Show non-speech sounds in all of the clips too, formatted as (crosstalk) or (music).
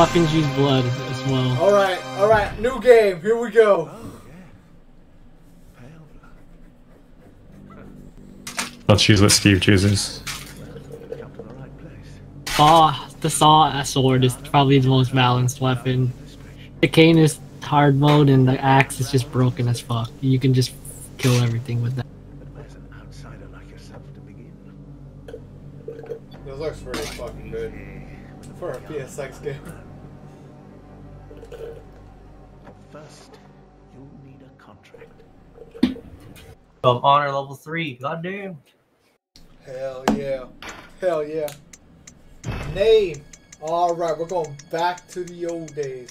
Some weapons use blood as well. Alright, alright, new game, here we go. I'll choose what Steve chooses. Saw, the saw sword is probably the most balanced weapon. The cane is hard mode and the axe is just broken as fuck. You can just kill everything with that. Of honor level three. Goddamn. Hell yeah. Hell yeah. Name. Alright, we're going back to the old days.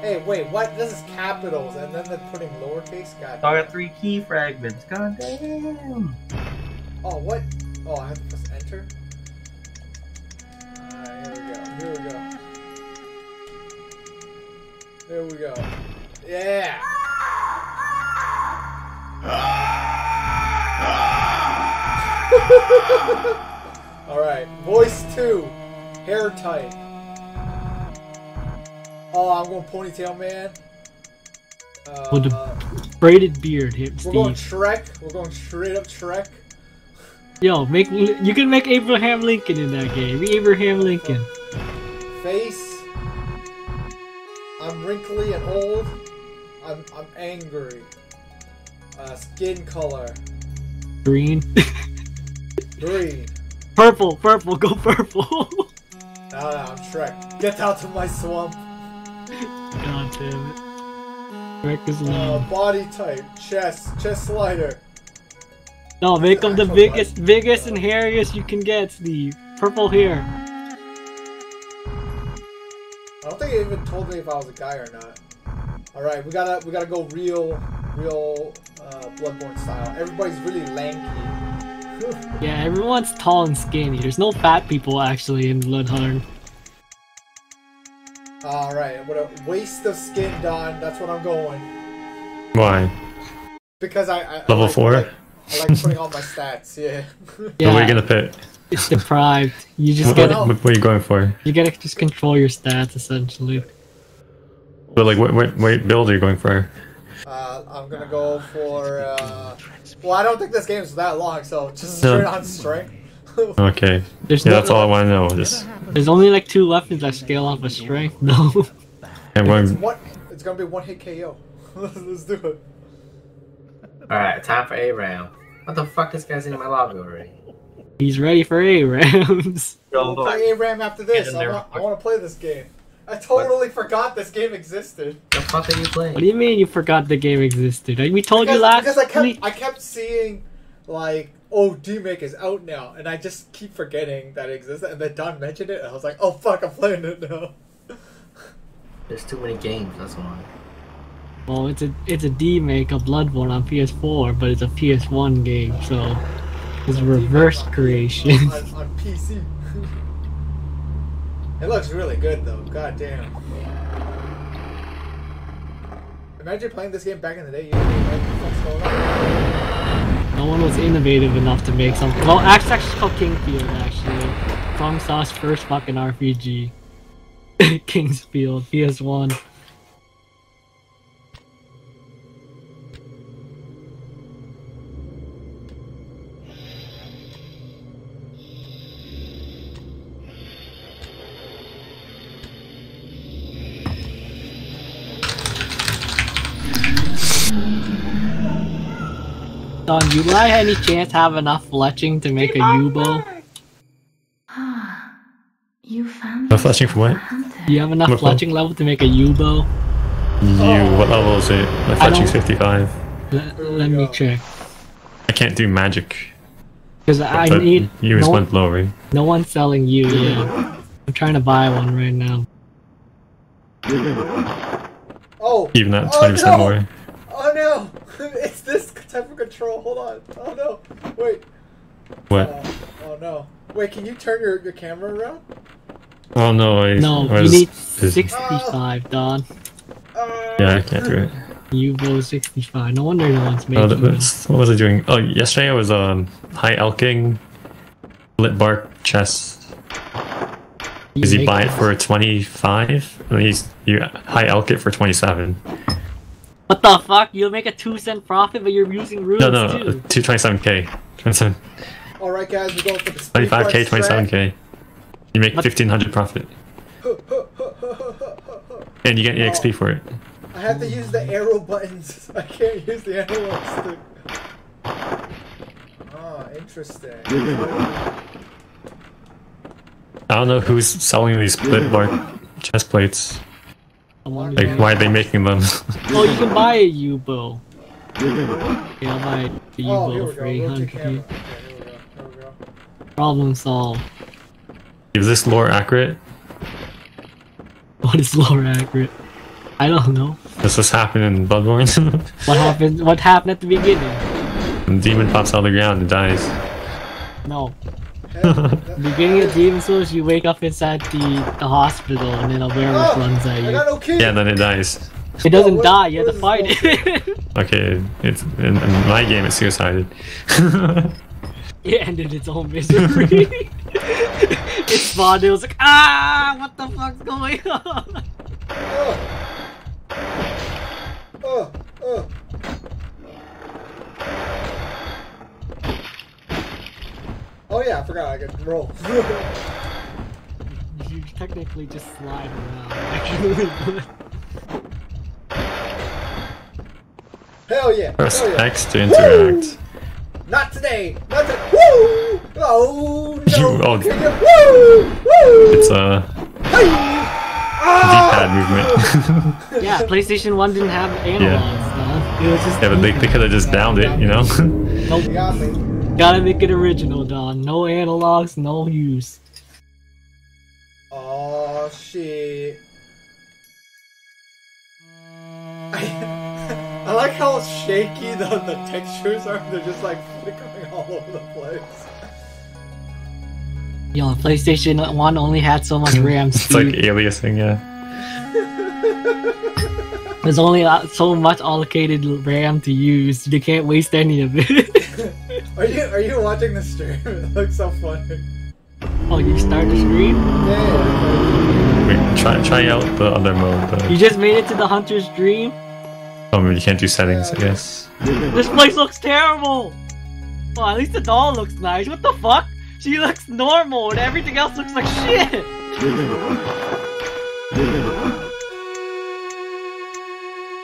Hey, wait, what? This is capitals and then they're putting lowercase? God. I got three key fragments. God damn. Oh, what? Oh, I have to press enter? Alright, here we go. Here we go. There we go. Yeah! Alright, voice 2. Hair type. Oh, I'm going ponytail man. Uh, With a braided beard, him, we're going. Shrek. We're going straight up Shrek. Yo, make you can make Abraham Lincoln in that game. Be Abraham Lincoln. Face. I'm wrinkly and old. I'm I'm angry. Uh, skin color. Green. (laughs) Green. purple, purple, go purple. No, no, I'm Shrek. Get out of my swamp. God damn it. Shrek is Uh, body type. Chest. Chest slider. No, make him the biggest, body. biggest and hairiest you can get, Steve. Purple hair. I don't think it even told me if I was a guy or not. All right, we gotta we gotta go real, real uh, Bloodborne style. Everybody's really lanky. Yeah, everyone's tall and skinny. There's no fat people actually in Bloodborne. All right, what a waste of skin, Don. That's what I'm going. Why? Because I, I I Level like- four? I like, I like putting all my stats. Yeah. (laughs) What Yeah, are you gonna pick? it's deprived. You just What, gotta, what, what are you going for? you gotta just control your stats essentially. But like, what, what, what build are you going for? Uh, I'm gonna go for. Uh, well, I don't think this game's that long, so just No. straight on strength. (laughs) Okay. There's Yeah, no, that's all I want to know. Just there's only like two weapons that scale off of strength, (laughs) No. I'm it's going. one. It's gonna be one hit KO. let's, (laughs) let's do it. Alright, time for ARAM. What the fuck? This guy's in my lobby already. He's ready for ARAMs. We'll play ARAM after this. I there. want, I want to play this game. I totally forgot this game existed. The fuck are you playing? What do you mean you forgot the game existed? We told Because, you last because I kept week. I kept seeing like oh Demake is out now, and I just keep forgetting that it existed. And then Don mentioned it, and I was like, oh fuck, I'm playing it now. (laughs) There's too many games, that's why. Well, it's a it's a demake of Bloodborne on PS4, but it's a PS1 game, so it's reverse creation. on, on PC. It looks really good though. God damn. Imagine playing this game back in the day. On. no one was innovative enough to make something. Well, it's actually called King's Field, actually. FromSoft's first fucking RPG. (laughs) King's Field, PS1. You by any chance have enough fletching to make a yew bow? Ah, (sighs) you found No fletching for what? Do you have enough What bow? fletching level to make a yew bow? You. What level is it? My I 55. Let, let me check. I can't do magic. Because I need. You is no, one low, right? no one's selling you. Yeah. I'm trying to buy one right now. Oh. Even at Oh, 20% no! more. Oh no! (laughs) it's this type of control. Hold on. Oh no. Wait. What? Uh, oh no. Wait, can you turn your, your camera around? Oh no, I No, I you was need busy. 65, Don. Uh, Yeah, I can't do it. You go 65. No wonder no one's Oh, making that- it. that's- what was I doing? Oh, yesterday I was um high alching lit bark chest. Because you make buy it for 25, and you, you high alch it for 27. What the fuck? You'll make a 2 cent profit, but you're using runes No, no, too. 227k. 27, Alright, guys, we're going for the speed 25k, 27k. You make What? 1500 profit. And you get EXP for it. I have to use the arrow buttons. (laughs) I can't use the analog stick. Ah, interesting. I don't know who's selling these splitbark chest plates. I wonder Like, why are they making them? Oh, you can buy a yew bow. (laughs) Okay, I'll buy the Oh, here yew bow we for go. 800. camera. Okay, here we go. Here we go. Problem solved. Is this lore accurate? What is lore accurate? I don't know. Does this happen in Bloodborne? (laughs) What happened? What happened at the beginning? and demon pops out of the ground and dies. No. Hell, that- Beginning of Demon Souls, you wake up inside the, the hospital and then a werewolf Oh, runs at you. got no key. Yeah, then it dies. It doesn't Oh, what- die, you have to fight it. (laughs) Okay, it's in, in my game it's suicided. (laughs) it ended its own misery. (laughs) it spawned, it was like, ah, what the fuck's going on? Oh, oh. Oh yeah, I forgot I could roll. (laughs) You technically just slide around, (laughs) actually. Hell yeah. Press Hell yeah. X to interact. Not today. Not today. Woo! Oh no. You- oh. Okay. Woo! Woo! It's a Ah! D-pad movement. (laughs) yeah, PlayStation 1 didn't have analogs, Don. It was just yeah, but they, they could have just downed it, you know? You got me. Gotta make it original, Don. No analogs, no use. Oh shit. I, (laughs) I like how shaky the, the textures are. They're just like flickering all over the place. Yo, PlayStation 1 only had so much (laughs) RAM it's like aliasing, yeah. There's only uh, so much allocated RAM to use. They can't waste any of it. (laughs) (laughs) Are you are you watching the stream? (laughs) It looks so funny. oh, you start the stream? Yeah. Wait, try, try out the other mode. You just made it to the Hunter's Dream? oh, maybe you can't do settings, I guess. (laughs) This place looks terrible! Well, at least the doll looks nice. What the fuck? She looks normal and everything else looks like shit!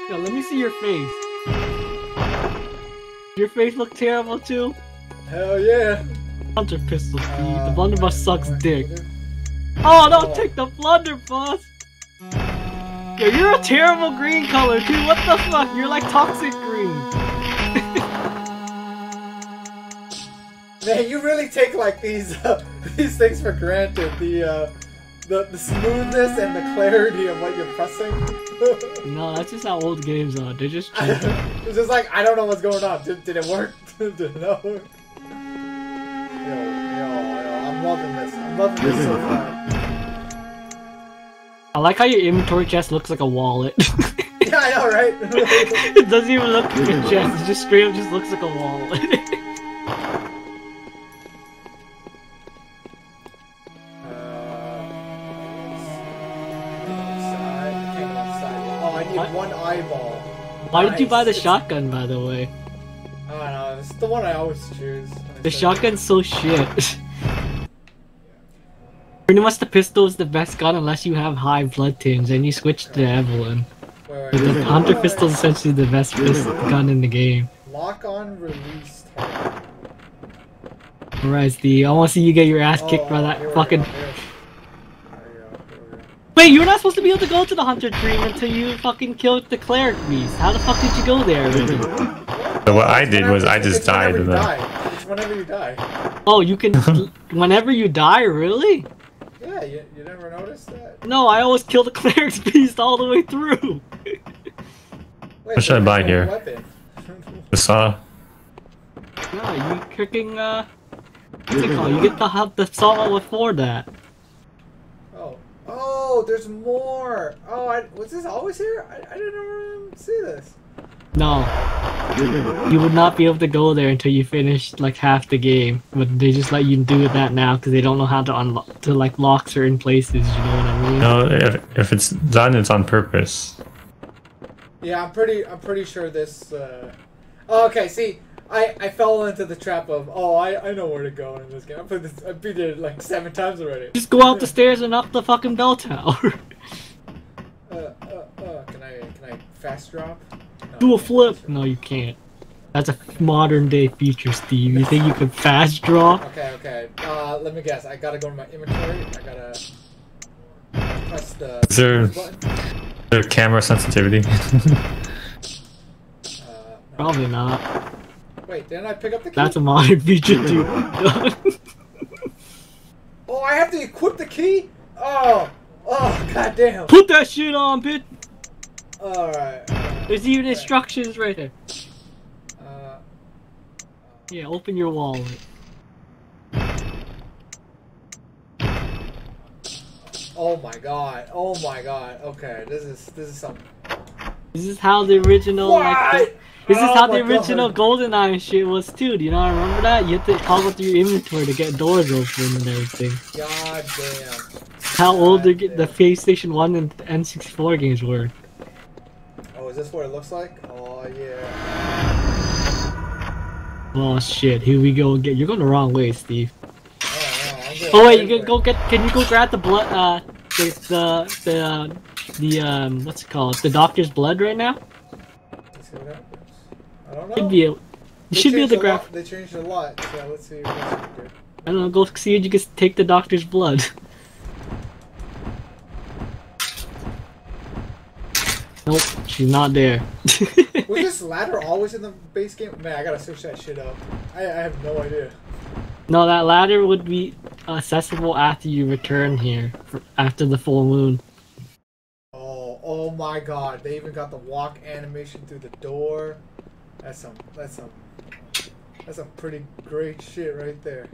Yo, let me see your face. Your face look terrible too? Hell yeah. Hunter pistol speed. Uh, the blunderbuss sucks dick. Oh, don't take the blunderbuss! Yo, you're a terrible green color too. What the fuck? You're like toxic green. Man, you really take like these uh, (laughs) these things for granted. The uh, the the smoothness and the clarity of what you're pressing. (laughs) No, that's just how old games are. They're just (laughs) it's just like I don't know what's going on. Did, did it work? (laughs) did it not work? Yo, yo, yo! I'm loving this. I'm loving this so far. I like how your inventory chest looks like a wallet. Yeah, I know, right? it doesn't even look like a chest. It just straight up just looks like a wallet. What? one eyeball. Why did you buy the shotgun, by the way? I don't know. It's the one I always choose. I The shotgun's so shit. (laughs) Pretty much the pistol is the best gun unless you have high bloodtinge and you switch to the Evelyn. Wait, wait, the. Hunter pistol is essentially the best pistol gun in the game. Lock on release target. Alright, Steve, I wanna see you get your ass kicked by Oh, that here we fucking. go, here- there we go, here we go. Wait, you're not supposed to be able to go to the Hunter Dream until you fucking killed the cleric beast. How the fuck did you go there? So what I did was I just it's whenever died you die. It's whenever you die. Oh, you can. (laughs) whenever you die, really? Yeah, you, you never noticed that? No, I always kill the (laughs) cleric's beast all the way through. Wait, What should I buy here? Weapon. the saw. No, you cooking, uh. What's it called? You get the, the saw before that. Oh, there's more. Oh, I, was this always here? I, I didn't even see this. No. You would not be able to go there until you finish like half the game, but they just let you do that now because they don't know how to unlock to like lock certain places. You know what I mean? No, if, if it's done, it's on purpose. Yeah, I'm pretty. I'm pretty sure this. Uh... Oh, okay, see, I I fell into the trap of oh I I know where to go in this game. I put this. I beat it like seven times already. Just go out the stairs and up the fucking bell tower. (laughs) Uh, uh, uh, can I can I fast drop? No, Do a flip. No, you can't. That's a modern day feature, Steve. You think you could fast draw? Okay, okay. Uh, let me guess. I gotta go to my inventory. I gotta press the Is there- button. Their camera sensitivity. (laughs) Uh, no. Probably not. Wait, didn't I pick up the key? That's a modern (laughs) feature too. (laughs) Oh, I have to equip the key? Oh, oh, goddamn. Put that shit on, bitch. Alright. There's even instructions right there. Uh, Yeah, open your wallet. oh my god. Oh my god. Okay, this is this is something. This is how the original like. This is Oh how the original God. GoldenEye shit was too. Do you not remember that? You had to toggle through your inventory to get doors open and everything. God damn. How old the, the damn. PlayStation 1 and N64 games were. Oh, is this what it looks like? Oh yeah. Oh shit, here we go again. You're going the wrong way, Steve. Oh, no, Oh wait, you can go get. Can you go grab the blood? Uh, the the the uh, the um, what's it called? The doctor's blood right now. Let's happens. I don't know. Should be able. You They should be able to grab. lot- They changed a lot, so let's see what else we do. I don't know. Go see if you can take the doctor's blood. (laughs) Nope, she's not there. (laughs) Was this ladder always in the base game? Man, I gotta switch that shit up. I, I have no idea. no, that ladder would be accessible after you return here, after the full moon. Oh, oh my god. They even got the walk animation through the door. That's some, that's some, that's some pretty great shit right there.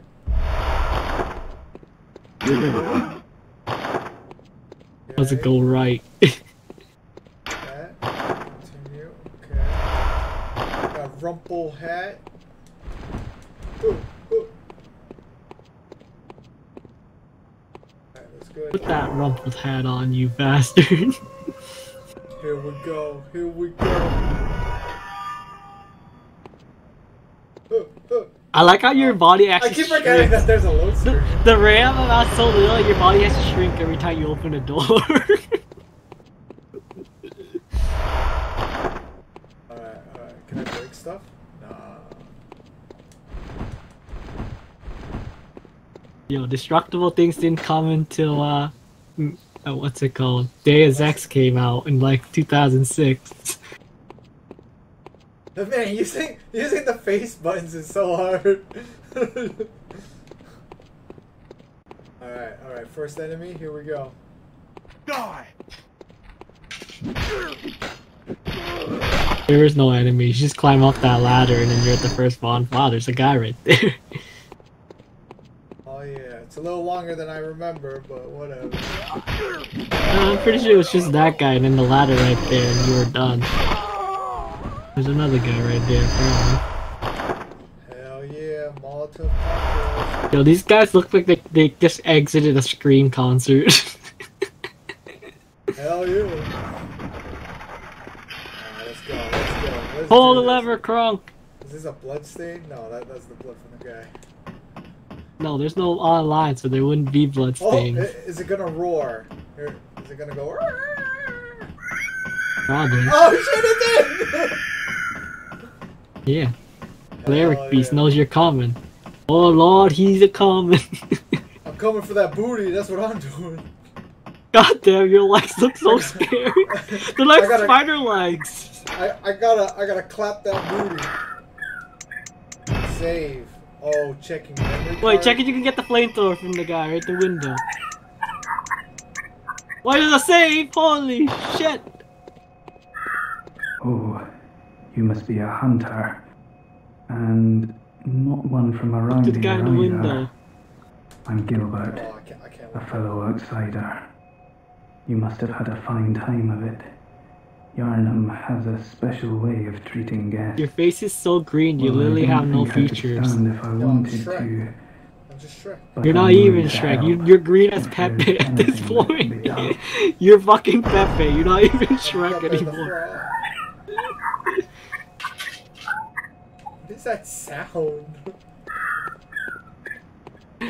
(laughs) Does it go right? Eh? (laughs) That. Continue. Okay. A rumple hat. Ooh, ooh. Alright, that's good. Put that rumpled hat on, you bastard. (laughs) Here we go. Here we go. I like how your body actually. I keep forgetting that there's a load screen. The RAM amount so little, your body has to shrink every time you open a door. (laughs) Alright, alright. Can I break stuff? Nah. Yo, destructible things didn't come until uh, uh, what's it called? Deus Ex came out in like 2006. (laughs) Man, using using the face buttons is so hard. (laughs) alright, alright. First enemy, here we go. Die! There is no enemy. You just climb up that ladder and then you're at the first spawn. Wow, there's a guy right there. Oh yeah, it's a little longer than I remember, but whatever. I'm pretty sure it was just that guy and then the ladder right there and you were done. There's another guy right there. apparently. Hell yeah, Molotov cocktails. Yo, these guys look like they, they just exited a Scream concert. (laughs) Hell yeah. Alright, let's go, let's go. Let's Pull the this. lever, Kronk! Is this a blood stain? No, that, that's the blood from the guy. No, there's no online, so there wouldn't be Oh, bloodstains. i- is it gonna roar? Is it gonna go? Probably. Oh shit, it did! (laughs) Yeah. Cleric Hell Beast yeah. knows you're coming. Oh lord, he's a coming. (laughs) I'm coming for that booty. That's what I'm doing. God damn, your legs look so (laughs) scary. They're like gotta- spider legs. I, I gotta I gotta clap that booty. Save. Oh, checking memory. Wait, card. check if you can get the flamethrower from the guy right the window. Why does it save? Holy shit! Oh, you must be a hunter. And not one from around To the here guy in the either. window. I'm Gilbert, Oh, I can't. I can't. a fellow outsider. You must have had a fine time of it. Yharnam has a special way of treating guests. Your face is so green, you Well, literally have no think I could features. stand if I I'm wanted Shrek. to. I'm just Shrek. You're not I'm even willing Shrek. You, you're green as If Pepe at this anything that can point. (laughs) You're fucking Pepe. You're not even Shrek anymore. What is that sound?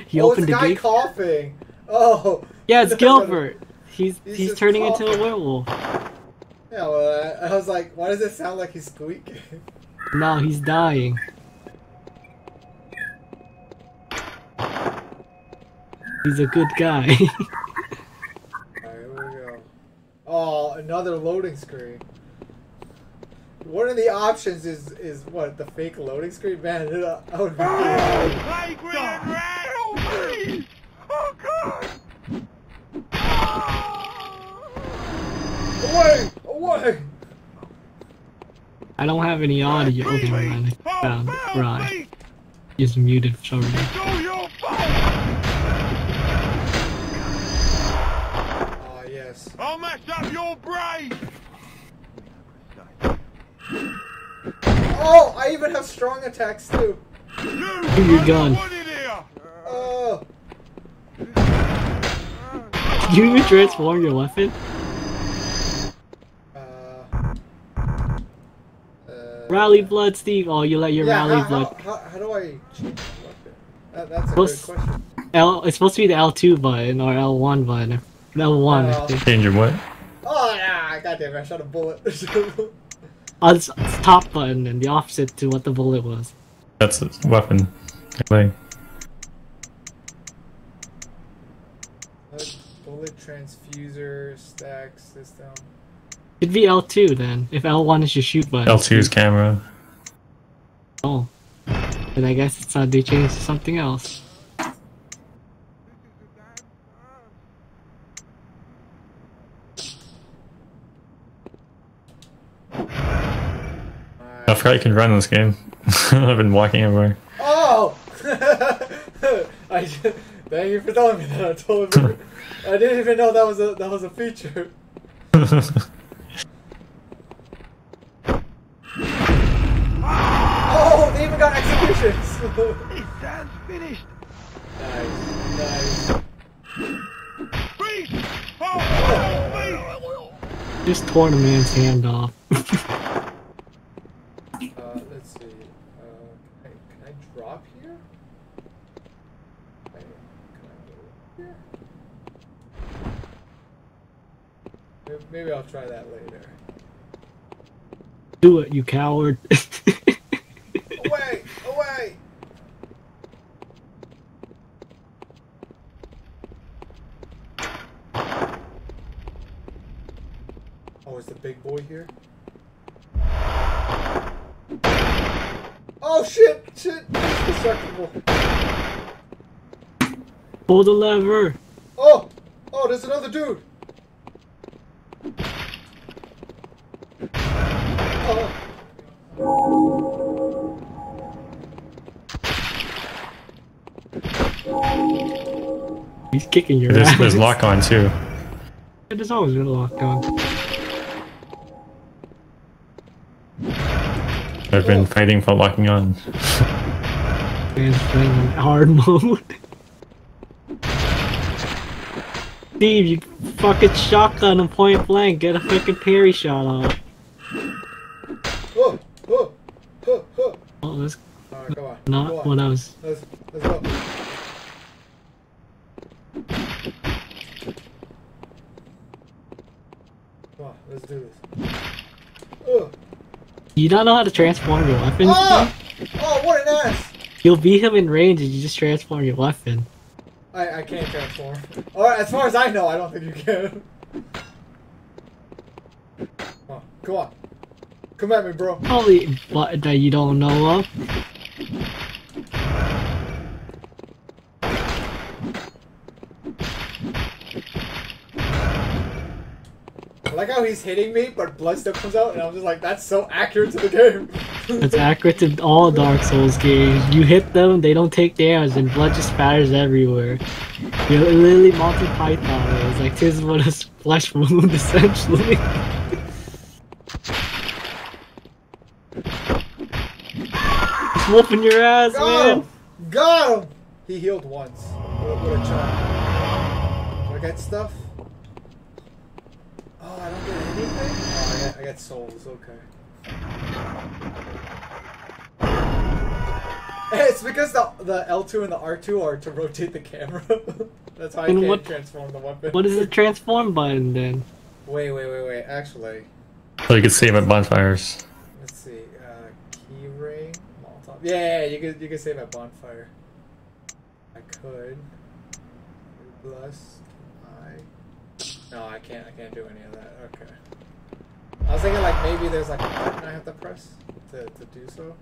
He oh, opened it's the a guy gate. coughing. Oh. Yeah, it's (laughs) Gilbert. He's He's he's turning into a coughing. werewolf. Yeah, well, I, I was like, why does it sound like he's squeaking? (laughs) No, he's dying. He's a good guy. (laughs) Alright, here we go. Oh, another loading screen. One of the options is is what the fake loading screen. Man, it, uh, I would be. Playground rat! Help me! Oh god! Away! Away! I don't have any audio. Okay, never mind. I found. Right. He's muted for some reason. Do! Ah, yes. I'll mess up your brain! Oh, I even have strong attacks too. You! Give your gun. not! Oh, Can you even transform your weapon? uh, uh, Rally blood, Steve. Oh, you let your yeah, rally how, blood. how, how, how do I change my weapon? That, that's a Supposed- good question. L. It's supposed to be the L2 button or L1 button. L1, I Uh, think. Change your what? Oh, yeah, goddamn, I shot a bullet. (laughs) It's, it's top button and the opposite to what the bullet was. That's a weapon. Like, bullet transfuser stack system. It'd be L2 then. If L1 is your shoot button. L2's camera. Oh. Then I guess it's uh, they changed to something else. I forgot you can run in this game. (laughs) I've been walking everywhere. Oh! (laughs) I just, thank you for telling me that. I totally (laughs) I didn't even know that was a that was a feature. Oh, they even got executions. Exam's finished! nice, nice. Beast! Oh, beast! Just tore the man's hand off. Uh, let's see. Uh, can, I, can I drop here? Can I, can I move here? Maybe, I'll try that later. Do it, you coward. (laughs) Away! Away! Oh, is the big boy here? Oh shit! Shit! It's destructible. Pull the lever. Oh! Oh, there's another dude! Kicking your There's, ass. there's lock on too. There's always been a lock on. I've been fighting for locking on. Man's playing on hard (laughs) mode. Steve, you fucking shotgun a point blank. Get a fucking parry shot off. Oh! Oh! Oh! Oh! Oh, that's Alright, come on. not come on. what I was. Let's, let's go. Come on, let's do this. Ugh. You don't know how to transform your weapon? Oh! Oh, what an ass! You'll beat him in range and you just transform your weapon. I, I can't transform. Alright, as far as I know, I don't think you can. Come on, come on. Come at me, bro. Probably but that you don't know of. How he's hitting me, but blood still comes out, and I'm just like, that's so accurate to the game. It's accurate to all Dark Souls games. You hit them, they don't take damage, and blood just spatters everywhere. You're literally Monty Python. It's like this is what a flesh wound (laughs) essentially. He's (laughs) whooping your ass, Got man. him! Got him! He healed once. What, a charm. Do I get stuff? Oh, I don't get anything? I get, souls, okay. (laughs) It's because the the L2 and the R2 are to rotate the camera. (laughs) That's how I And can't what- transform the weapon. What is the transform button then? (laughs) Wait, wait, wait, wait. Actually, So you can save at bonfires. let's see. Uh, key ring, Molotov. Yeah, yeah, you can you can save at bonfire. I could. Plus, I. No, I can't. I can't do any of that. Okay. I was thinking like maybe there's like a button I have to press to to do so.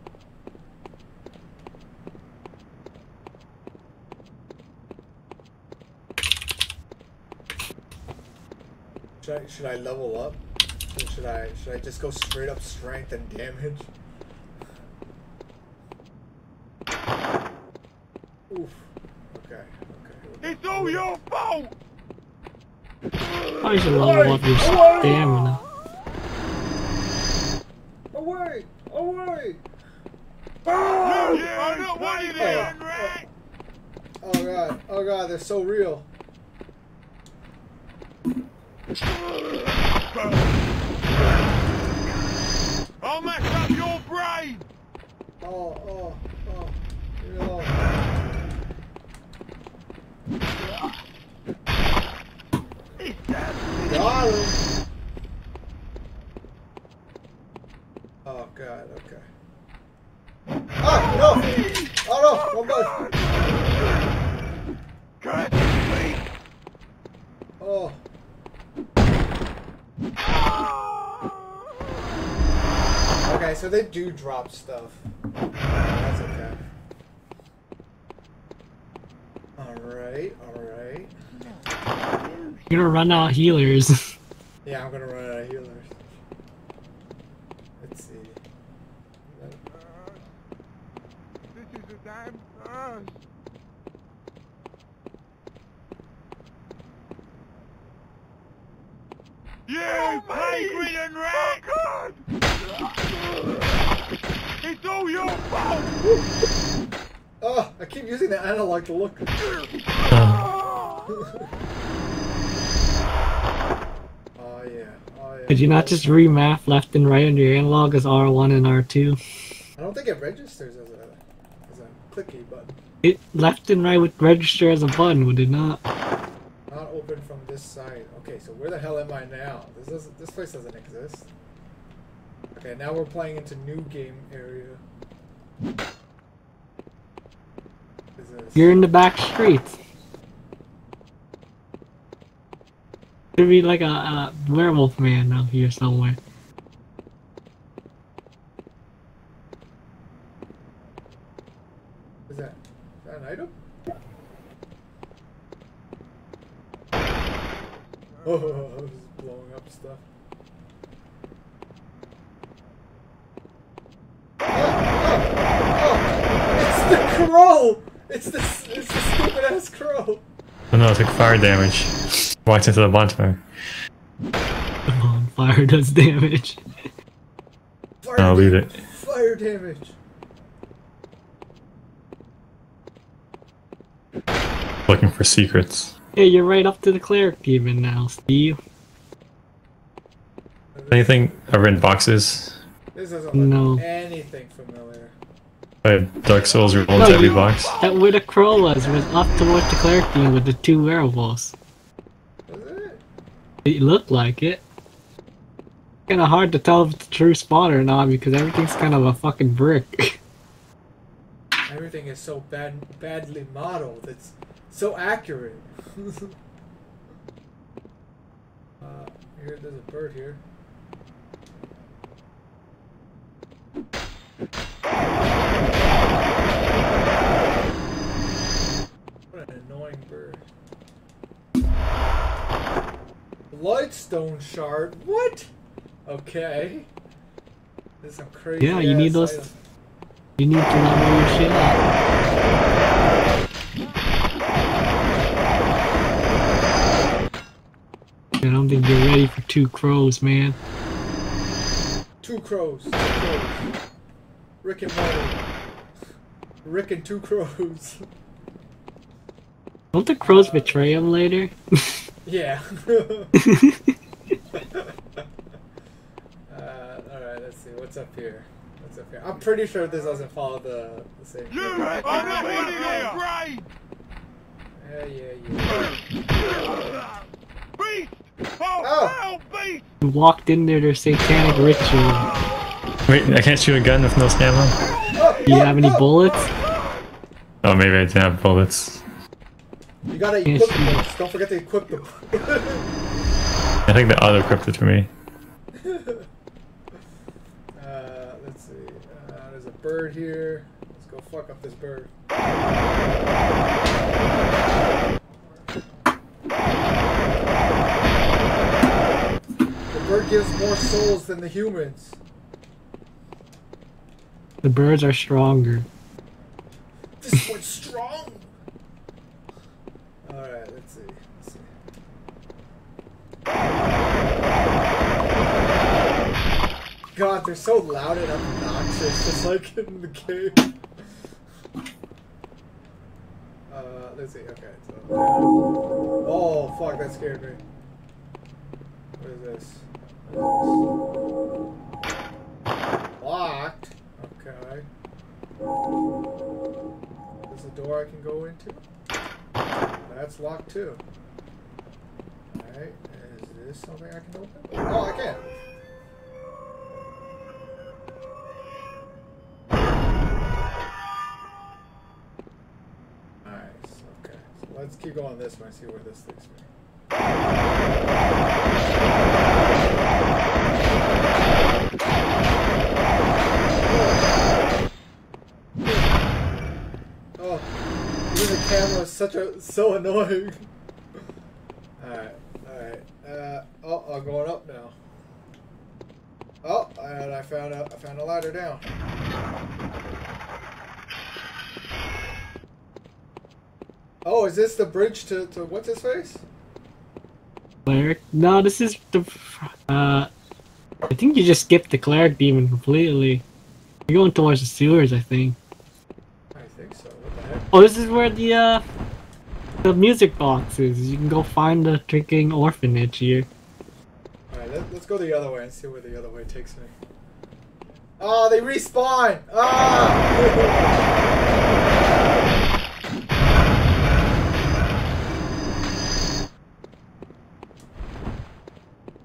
Should I, should I level up? Or should I should I just go straight up strength and damage? Oof. Okay. Okay. It's all your fault! Probably should level up your stamina. Away! Away! You, Want there. Oh. oh god! Oh god! They're so real. I'll mess up your brain! Oh oh oh. Got him. They do drop stuff. That's okay. Alright, alright. You're gonna run out healers. (laughs) Yeah, I'm gonna run out of healers. Let's see. This is a damn curse! You pay-ridden rat! It's all your fault! Oh, I keep using the analog to look. Uh, Oh yeah, oh yeah. Could you not just remap left and right on your analog as R1 and R2? I don't think it registers as a as a clicky button. It left and right would register as a button, would it not? Not open from this side. Okay, so where the hell am I now? This does this place doesn't exist. Okay, now we're playing into new game area. Is this? You're in the back streets. Could be like a, a werewolf man out here somewhere. Is that, is that an item? (laughs) Oh, I was blowing up stuff. Oh, it's the crow! It's the it's the stupid ass crow. oh no, I took fire damage. Walked into the bonfire. The bonfire does damage. Fire I'll leave it. Fire damage. Looking for secrets. Hey, you're right up to the cleric even now, Steve. Anything ever in boxes? This doesn't No. look anything familiar. I had Dark Souls rolls No, every you- box. That where the crow was was up towards the cleric team with the two werewolves. It? Looked like it. Kinda hard to tell if it's a true spot or not because everything's kind of a fucking brick. (laughs) Everything is so bad, badly modeled. It's so accurate. (laughs) uh, here, there's a bird here. What an annoying bird. Lightstone shard. What? Okay. This is some crazy. Yeah, you need those- item. You need to level your shit up. I don't think you're ready for two crows, man. Two crows. Two crows. Rick and Morty. Rick and two (laughs) crows. Don't the crows betray him later? (laughs) Yeah. (laughs) (laughs) uh, alright, let's see. What's up here? What's up here? I'm pretty sure this doesn't follow the, the same. You are not winning your brain! Yeah, yeah, yeah. Beast! Oh, Oh. hell, beast! You walked in there to satanic ritual. Wait, I can't shoot a gun with no stamina? Oh, Do you oh, have any oh! bullets? Oh, maybe I didn't have bullets. You gotta equip them. Don't forget to equip them. (laughs) I think the other equipped it for me. (laughs) uh, let's see. Uh, there's a bird here. Let's go fuck up this bird. The bird gives more souls than the humans. The birds are stronger. This one's (laughs) strong. Alright, let's see. Let's see. God, they're so loud and obnoxious, just like in the game. Uh, let's see. Okay. So, oh fuck, that scared me. What is this? What is this? Locked. Okay. There's a door I can go into. That's locked too. Alright, is this something I can open? Oh, I can. Nice, okay. So let's keep going this way and see where this takes me. Such a so annoying. (laughs) Alright, alright. Uh, oh, I'm going up now. Oh, and I found a I found a ladder down. Oh, is this the bridge to, to what's his face? Cleric? No, this is the. Uh, I think you just skipped the cleric demon completely. You're going towards the sewers, I think. I think so. What the heck? Oh, this is where the uh, the music boxes. You can go find the freaking orphanage here. Alright, let, let's go the other way and see where the other way takes me. Oh, they respawn! Ah!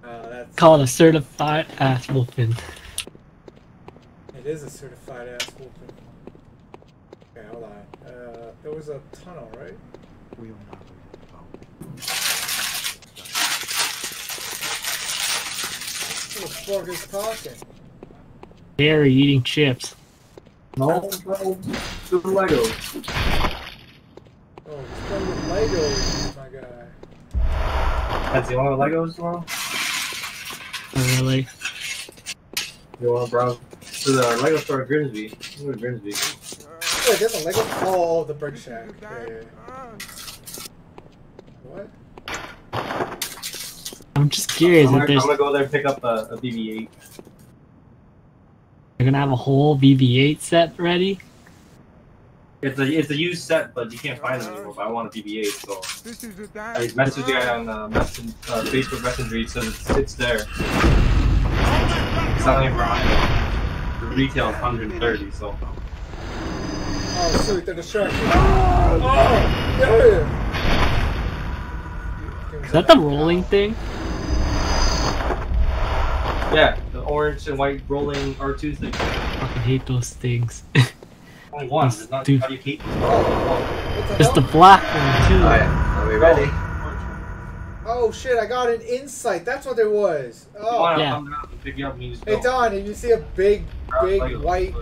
Oh, that's Called a certified ass whooping. it is a certified ass whooping. Okay, hold on. Uh, there was a tunnel, right? We will not leave it alone. Who the fuck is talking? Harry eating chips. No, bro. The Legos. Oh, he's playing with Legos, my guy. That's the only Legos, bro? Oh, really? You want, bro? To the Lego store at Grimsby. Go to Grimsby. Wait, there's a Lego. Oh, the brick shack. Yeah, yeah, yeah. What? I'm just curious I'm if gonna, there's I'm gonna go there and pick up a, a BB-8. you're gonna have a whole BB-8 set ready. It's a it's a used set, but you can't find them anymore. But I want a BB-8, so This is the I messaged the guy on uh, messen- uh, Facebook Messenger. He says it's, it's there. It's not even for The retail is 130, so Oh, sweet, they're distracted. Oh, yeah. Is that the rolling thing? yeah, the orange and white rolling R2 thing. I fucking hate those things. (laughs) Only one. There's not Dude. how do you hate Oh, what the It's the black one too. Alright, are we ready? Oh, oh shit, I got an insight. That's what it was. Oh. I'll Yeah. come down and pick you up and you Hey. Don, if you see a big, big Legos. white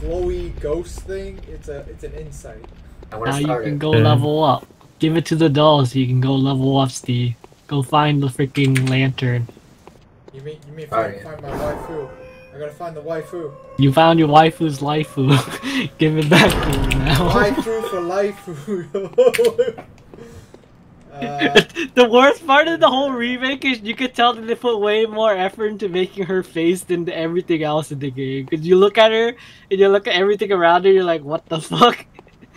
glowy ghost thing, it's a it's an insight. Now you can go Yeah. level up. Give it to the dolls so you can go level up, Steve. Go find the freaking lantern. You mean you mean Oh, find, yeah. find my waifu? I gotta find the waifu. You found your waifu's waifu. (laughs) Give it back to her now. (laughs) Waifu (laughs) for life. Uh, the worst part of the whole remake is you could tell that they put way more effort into making her face than everything else in the game. Because you look at her and you look at everything around her, you're like, what the fuck?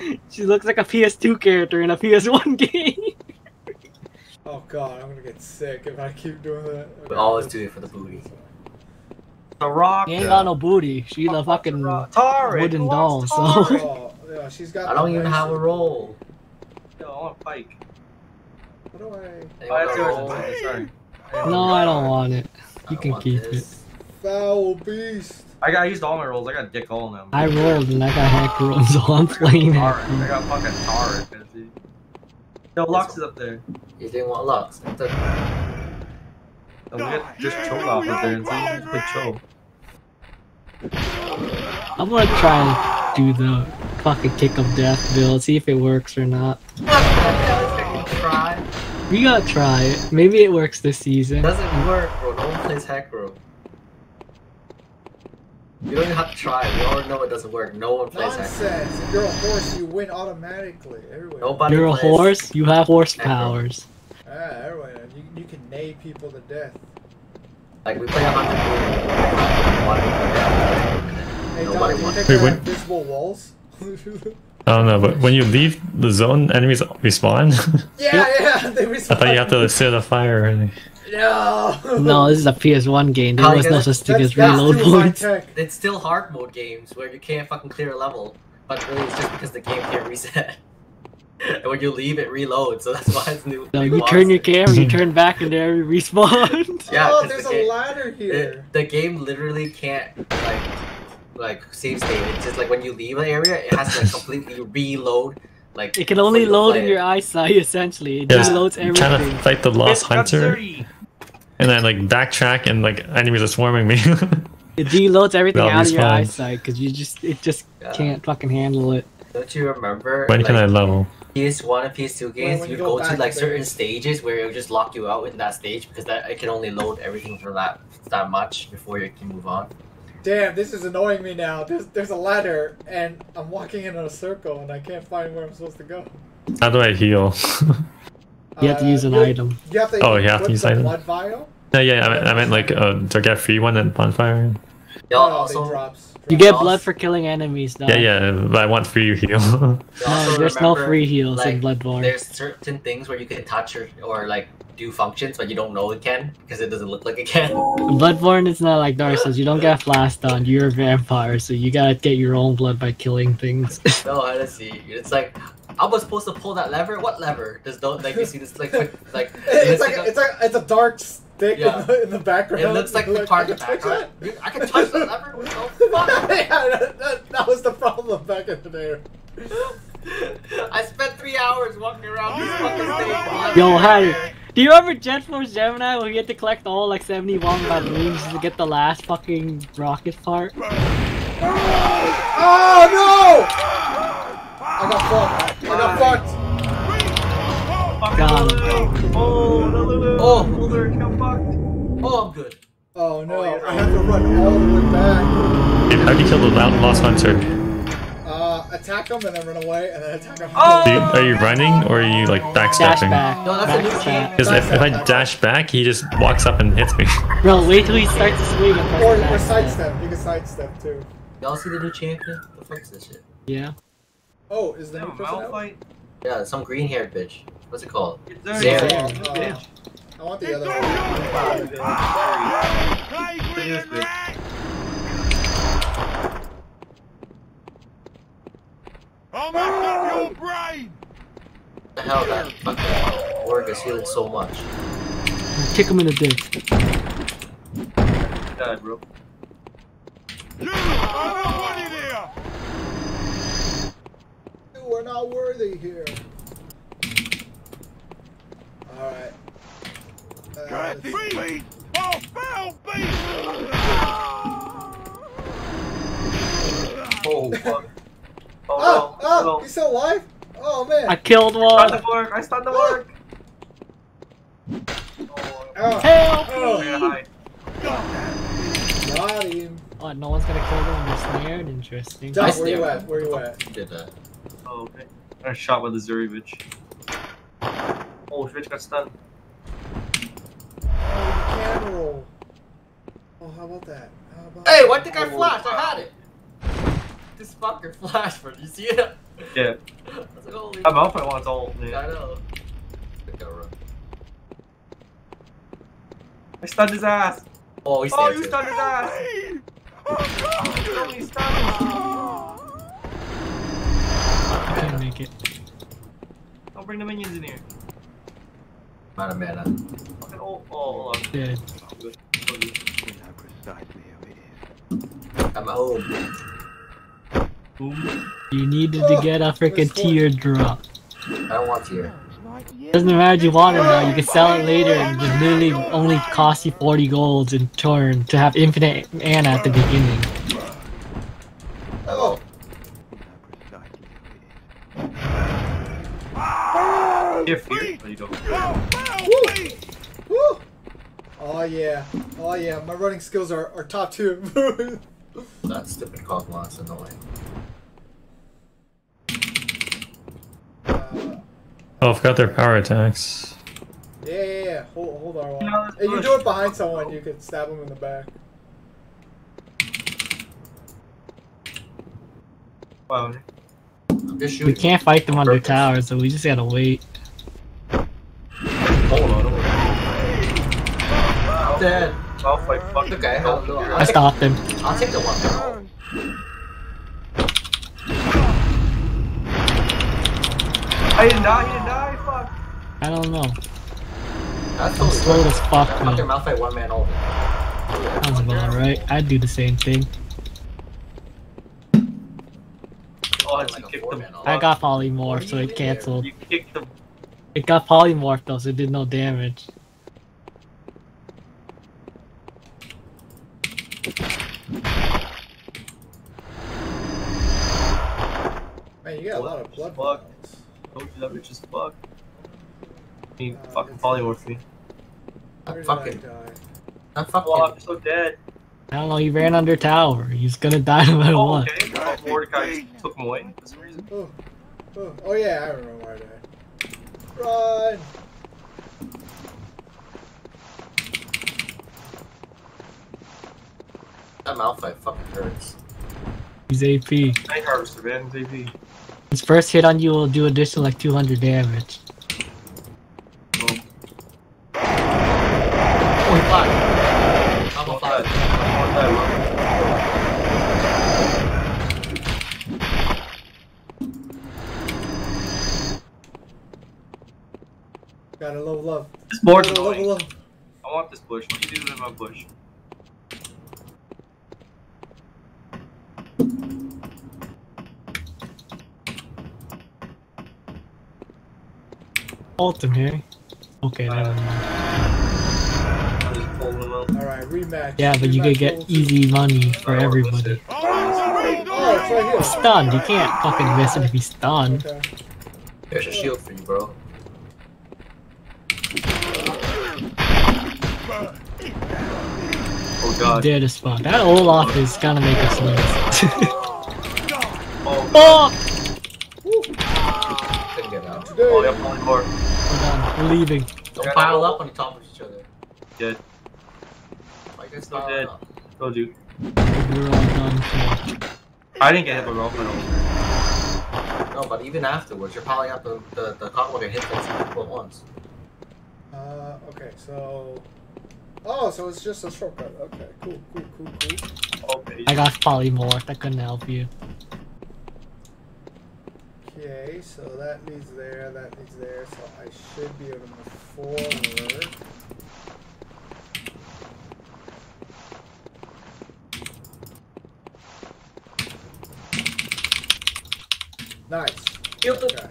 (laughs) she looks like a PS2 character in a PS1 (laughs) game. oh god, I'm gonna get sick if I keep doing that. We always do it for the booty. The Rock. She ain't got no booty. She's a fucking Taric. wooden doll, wants so. Oh, yeah, she's got. I don't even have a roll. Yo, I want Pike. What do I? Anyone Oh, got that's a yours. roll? it's fine, Sorry. No, I don't want it. You can keep this. Foul beast. I got I used all my rolls. I got dick all of them. I rolled and I got hack rolls, (laughs) so I'm playing Taric. I hack got fucking Taric. man, dude. Yo, Lux is up there. You didn't want Lux. It's a- Oh, we got just Cho off up there and see. Just play Cho. I'm gonna try and do the fucking kick of death build, see if it works or not. What the hell is that? Try. We gotta try it. Maybe it works this season. doesn't work, bro. No one plays hack bro. You don't even have to try. We already know it doesn't work. No one plays hack Nonsense. If you're a horse, you win automatically. Everywhere. Nobody You're a horse, you have horse powers. Ah, everywhere. You, you can neigh people to death. Like we play a hundred Hey, Nobody Dom, you wants- take Wait, out invisible walls? I don't know, but when you leave the zone, enemies respawn. (laughs) yeah, yeah. They respawn. I thought you have to set a fire. And... No. No, this is a PS1 game. There was no such thing as reload points. It's still hard mode games where you can't fucking clear a level, but really it's just because the game can't reset. and (laughs) when you leave, it reloads, so that's why it's new. No, you turn your camera, you (laughs) turn back, and there you respawn. (laughs) Yeah, oh, 'cause there's the a game- ladder here. It, the game literally can't like like save state. It's just like when you leave an area, it has to like, completely reload. Like It can only load in it. your eyesight, essentially. It Yeah, reloads I'm trying to fight the lost hunter, 30. And then like backtrack, and like enemies are swarming me. (laughs) It deloads everything out of your respawn. eyesight because you just it just Yeah. can't fucking handle it. Don't you remember? when can I level? PS1 and PS2 games, you you go, go to like to certain base. stages where it would just lock you out in that stage because that it can only load everything for that that much before you can move on. Damn, this is annoying me now. There's there's a ladder and I'm walking in a circle and I can't find where I'm supposed to go. How do I heal? (laughs) You have to Uh, use an you- item. You have to. Oh, you have to use the item. blood vial. no, yeah, I meant, I meant like uh, to get free one at bonfire. Y'all Oh, also, drops. You get blood for killing enemies, though. Yeah, yeah, but I want free heal. (laughs) No, also there's no free heals like, in Bloodborne. There's certain things where you can touch or, or like do functions, but you don't know it can because it doesn't look like it can. (laughs) Bloodborne is not like Dark Souls. You don't get flashed on. You're a vampire, so you gotta get your own blood by killing things. no, I don't see. It's like I was supposed to pull that lever. What lever? Does don't like you see this like quick, (laughs) like It's looks like a- it's like it's a dark stick Yeah. in, the, in the background. it looks like the Look, part I of the can touch background. that. I can touch that lever. What the (laughs) fuck? yeah, that, that, that was the problem back in the day. (laughs) I spent three hours walking around this fucking stage. Yo, hi. Do you remember Jet Force Gemini where you had to collect all like 71 balloons to get the last fucking rocket part? Oh no! I got fucked. I got fucked. Got. Oh, no, no, no. Oh. Mulder, come fucked. Oh, I'm good. Oh no! Oh, I have to run all the way back. Dude, how do you kill the lo- lost hunter? Uh, attack him and then run away, and then attack him. Oh! Do are you running or are you like Dash backstepping? back. No, that's a new Back. Because if, if I dash back, he just walks up and hits me. (laughs) Bro, wait till he starts to swing and press Or, the or sidestep. You can sidestep too. Y'all see the new champion? The fuck is this shit? Yeah. Oh, is the Damn, new person out? Yeah, some green haired bitch. What's it called? Get dirty. Uh, I want the other Go, one. go, go. Play with Yes, it, bitch. Rex. I'll mess up your brain. What the hell that fucking org is healing so much? Kick him in the dick. Die, bro. You, I don't want it here. You are not worthy here. Alright. Uh, Beast. Oh, foul beast. Oh, fuck. Oh, oh, no. oh, he's still alive? Oh man. I killed Stun one. the work. I stunned the work. Oh, Oh, Help Oh. I me! gotta hide. got him. Oh, no one's gonna kill them when they're snared? Interesting. Doc, Nice where you at? Where you at? Who did that? Oh, okay. I got shot with the Zeri bitch. Oh, Rich got stunned. Oh, can roll. Oh, how about that? How about Hey, why think I Oh, flashed? I had it. This fucker (laughs) flashed, bro. Did you see it? Yeah. (laughs) I was like, holy. I'm up. I want ult. I Yeah. know. I gotta run. I stunned his ass. Oh, he's Oh, there you too. stunned his ass. So many stuns. Can't make it. Don't bring the minions in here. I'm out of mana. Fucking ult. Oh, hold on. Dead. Good. Oh, good. We know precisely who it is. I'm home. You needed to oh, get a freaking Which one? teardrop. I don't want to. Doesn't matter if you want it now, you can sell it later and it literally only cost you 40 golds in turn to have infinite mana at the beginning. Hello. We know precisely who it is. You have fear? Oh, you don't. Woo! Oh yeah. Oh yeah. My running skills are, are top tier. That stupid Kog'Maw's annoying. uh, Oh, I forgot their power attacks. yeah, yeah, yeah. Hold, hold on. No, Hey, you do it behind someone, you can stab them in the back. Wow. We can't fight them under Purpose. towers, so we just gotta wait. Hold on. Hold on. Dead. I'll fight. Fuck Okay, I'll, I'll, I stopped him. I'll take the one. now. I didn't die. He didn't die. Fuck. I don't know. That's I'm slow as fuck Fucking though. Malphite one man ult. Sounds about right. I'd do the same thing. Oh, Like you a kicked four-man him. ult. I got polymorph, so it canceled. You kicked him. It got polymorph though, so it did no damage. Man, you got a lot of blood Fuck. vials. Told you that bitch is fuck. He Uh, fucking polymorphed me. Where I'm fucking. I die? I'm fucking. Oh, I'm so dead. I don't know, he ran under tower. He's gonna die no matter Oh, what. okay. Oh, Mordecai just took him away for some reason. Oh, oh, oh yeah, I remember where I died. Run! That Malphite fucking hurts. He's AP. Night Harvester, man. It's AP. His first hit on you will do additional like 200 damage. Oh, he flashed. I'm a Flash. flash. Gotta level up. This board's Gotta annoying. level up. I want this bush. What do you do with my bush? Ult him here. Eh? Okay, never mind. I'm just pulling them out. Alright, rematch. Yeah, but you Rematch could get level easy money for I don't wanna miss everybody. it. Oh, it's right here. Stunned, you can't fucking miss it if he's stunned. Okay. There's a shield for you, bro. Oh He's god. dead as fuck. That Olaf is gonna make us lose. (laughs) Oh, oh! Couldn't get out. Today. oh, yeah, polymorph. We're done. We're leaving. Don't pile up on top of each other. Dead. Why you guys Still piling dead. up? Told you. We're all done. for- I didn't get hit by Rolfman. No, but even afterwards, you're piling up the the, the Kog'Maw's hit that two at once. Uh, okay, so. Oh, so it's just a shortcut. Okay, cool, cool, cool, cool. Okay. I got polymorph. That couldn't help you. Okay, so that leads there, that leads there, so I should be able to move forward. Nice. Shielded. Okay.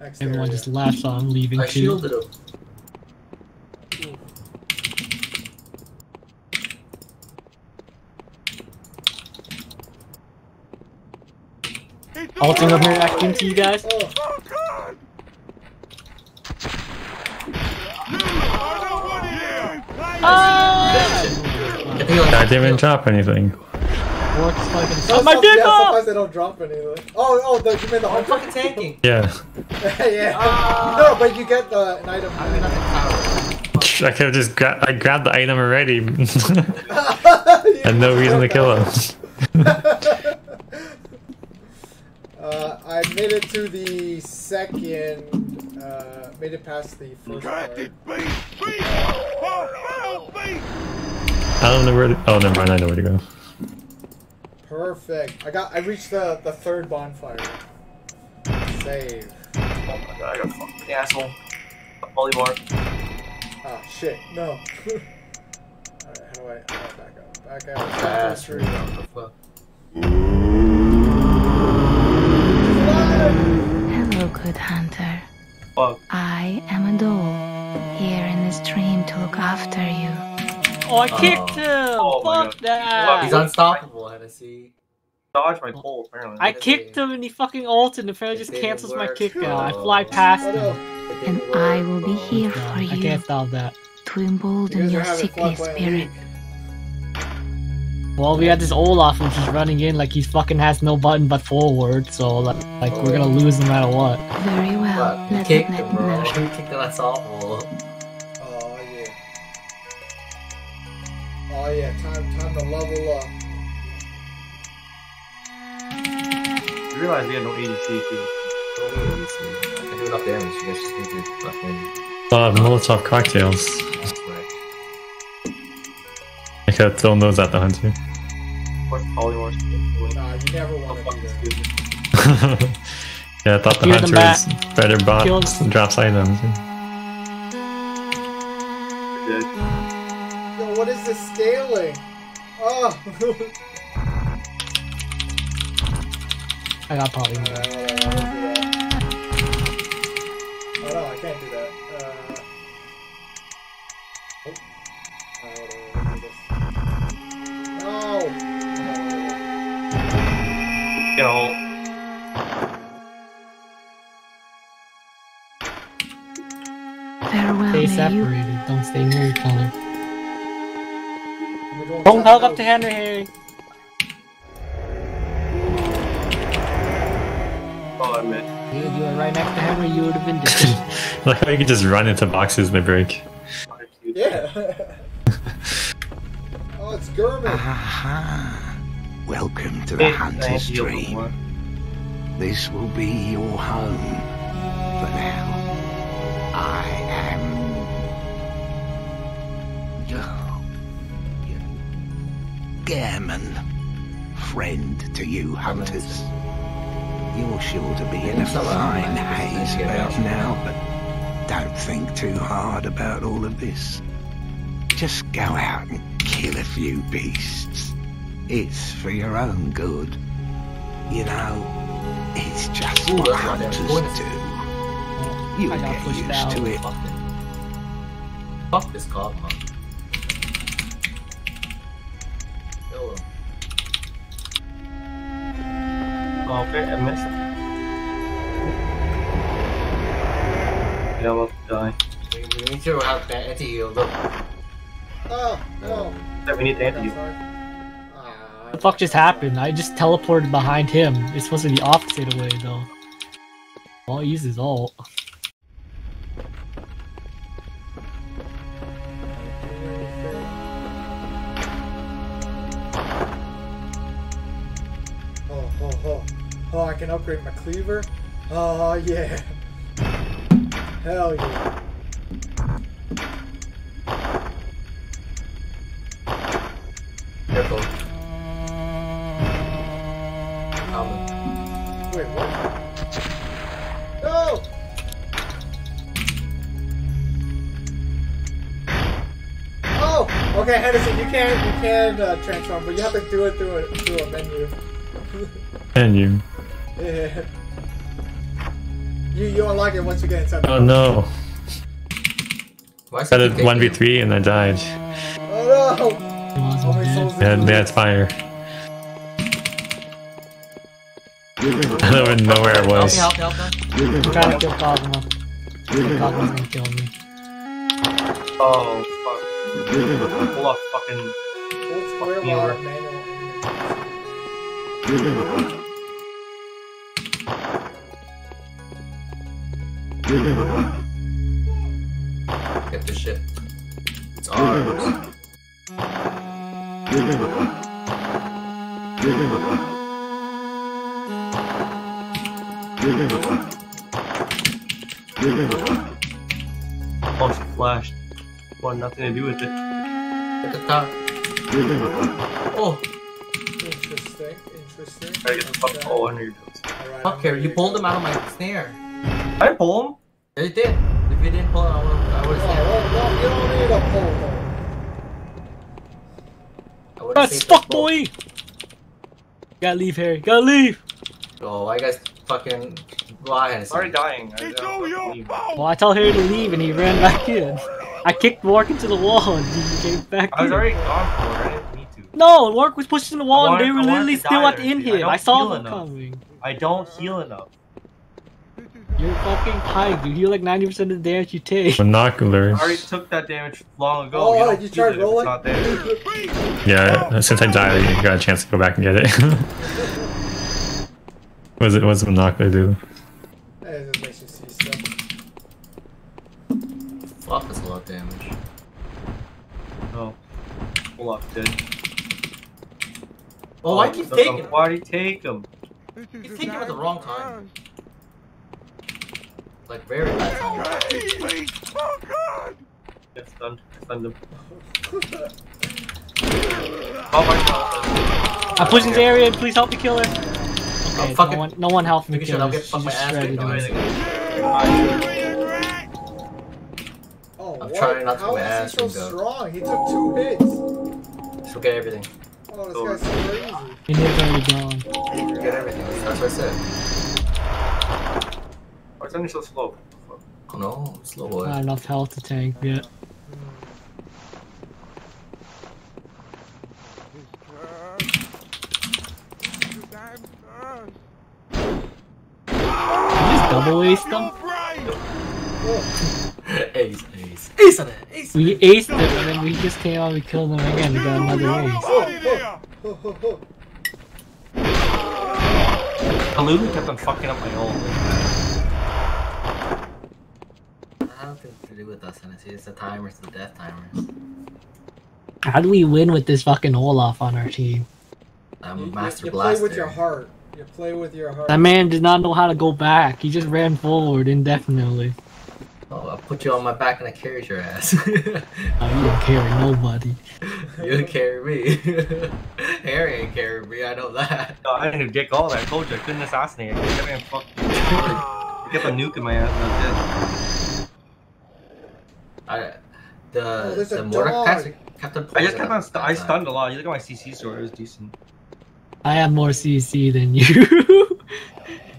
Next Everyone just laughs so I'm leaving I too. shielded him. Ulting up here acting to you guys. Oh, Oh God! You are the one here! If he like, I didn't drop anything. fork is probably gonna No, suck my some- dick yeah, off! sometimes they don't drop any. Like, oh, oh, the, you mean the I'm fucking tanking. Yeah. (laughs) yeah. Ah. no, but you get the an item. I mean, power. I could have just gra- I grabbed the item already. (laughs) (laughs) And no reason to kill him. Uh, I made it to the second. Uh, made it past the first part. Beast! Beast! Oh, beast! I don't know where to. Oh, never mind. I know where to go. Perfect. I got. I reached the the third bonfire. Save. Oh my god, I got fucking asshole. Polymorph. Oh shit! No. (laughs) Alright, how do I? Oh, back up. Back up. Back That's to the true. tree. What the fuck? Hello, good hunter. Fuck. I am a doll, here in this dream to look after you. Oh, I kicked uh, him! Oh Fuck that! He's unstoppable, Hennessy. Dodge my pole, apparently. I kicked him and he fucking ulted and apparently just cancels my work. kick now. I Oh. fly past Oh him. And I will be bro. here oh for I you can't stop that. to embolden guys your sickly fun playing spirit. League. Well, we got this Olaf which is running in like he fucking has no button but forward, so like, like we're gonna lose no matter what. Very well. But you Let kicked me him, bro. know. You kicked him unstoppable. Oh yeah. Oh yeah. Time time to level up. You realize we had no ADC too. I can do enough damage. You guys just need to fucking. Uh, Molotov cocktails. I could have thrown those at the hunter. What's polymorph? Nah, you never want to (laughs) do that. yeah, I thought the Hear hunter was better bot Kill- drops items. Yo, what is this scaling? Oh. I got probably. Alright, uh, hold on, I'll do that. Oh no, I can't do that. Get a ult. Farewell, Stay may you separated. Don't stay near each other. Don't hug up out. to Henry, Harry. Oh, I meant. Dude, you were right next to Henry, you would have been dead. (laughs) like how you could just run into boxes mid break. Yeah! (laughs) oh, it's Gehrman! Aha! Welcome to the Hunter's Dream. This will be your home for now. I am. Gehrman. Friend to you hunters. You're sure to be in a fine haze about now, but don't think too hard about all of this. Just go out and kill a few beasts. It's for your own good. You know, it's just what that's not that hunters important. do. You'll get used out. to it. Fuck it. Fuck this cop, man. Kill him. Oh, okay, I missed. Yeah, I'm about to die. We, we need to have that anti-heal. Look, Oh, no. Yeah, we need to anti the fuck just happened? I just teleported behind him. It's supposed to be the opposite way though. Well, use his ult. Oh, oh, oh. Oh, I can upgrade my cleaver? Oh, yeah. Hell yeah. Okay, Henderson, you can you can uh, transform, but you have to do it through a through a menu. (laughs) And you. yeah. You you unlock it once you get inside. the- Oh no. why is I he did 1v3 and I died. Oh no! How many souls did They had, you they lose? had fire. (laughs) I don't even know where I Help me, was. help me, help me. I'm trying to kill Cosmo. Cosmo's gonna kill me. Oh, fuck. Pull off fucking. Hold square Fuck me over. Get this shit. It's ours. Oh, she flashed. Want nothing to do with it. Look at that. Oh, oh. Interesting, interesting. Gotta get the fuck Okay. hole under your nose. Alright, fuck I'm here. You pulled it. him out of my snare. I didn't pull him. Yeah, you did. If you didn't pull him, I would I would Oh, have well, well, you don't need a pole though. I would That's fuck boy. Gotta leave, Harry. Gotta leave. Oh, I guess guys fucking lying? It's already dying. I, I It's don't all your believe it. fault! Well, I told Harry to leave, and he ran back in. I kicked Wark into the wall, and he came back I was in. already gone for it. I didn't need to. No, Wark was pushing the wall, I and they were I literally still at the end here. I hit. I saw them enough. coming. I don't heal enough. You're fucking high, dude. You're like 90% of the damage you take. Binoculars. I already took that damage long ago. Oh, you don't you heal tried it if it's rolling? not there. Yeah, since I died, you got a chance to go back and get it. (laughs) what does it? What's the binocular do? Hey, it just makes you see stuff. Fuck, that's a lot of damage. No. Olaf dead. Oh, why keep look, taking? Why do you oh, take him? He's taking him at the wrong time. Like very bad time. Oh God! Get stunned. Stunned him. (laughs) Oh my god. I'm pushing the area. Please help me kill her. Okay, no fucking- one, no one helped me kill sure I'll her. get She fucked my just ass shredded kicked me. away. Oh, I'm what? trying not to How get my is ass he so strong? He took two hits. She'll get everything. Oh, this guy's crazy. Your name's already gone. She'll get everything. That's what I said. Why is it so slow? Oh no, slow boy. Not enough health to tank yet. You just double ace them. ace, ace, ace on it, ace. We aced them, and then we just came out and killed them again. We got another ace. Ho, ho, ho. Kalulu kept on fucking up my ult. I don't think to do with us, Hennessy. It's the timers, the death timers. How do we win with this fucking Olaf on our team? I'm You, you, Master you play Blaster. with your heart. You play with your heart. That man did not know how to go back. He just ran forward indefinitely. Oh, I'll put you on my back and I carried your ass. (laughs) Oh, you don't carry nobody. you didn't carry me. (laughs) Harry ain't carry me, I know that. No, I didn't get all that. I told you I couldn't assassinate. I kept on fucking. I kept on nuking my ass and I was I, the Oh, the a mortar captain, captain. I just kept on. St- I stunned a lot. You look at my CC score. It was decent. I have more CC than you. (laughs)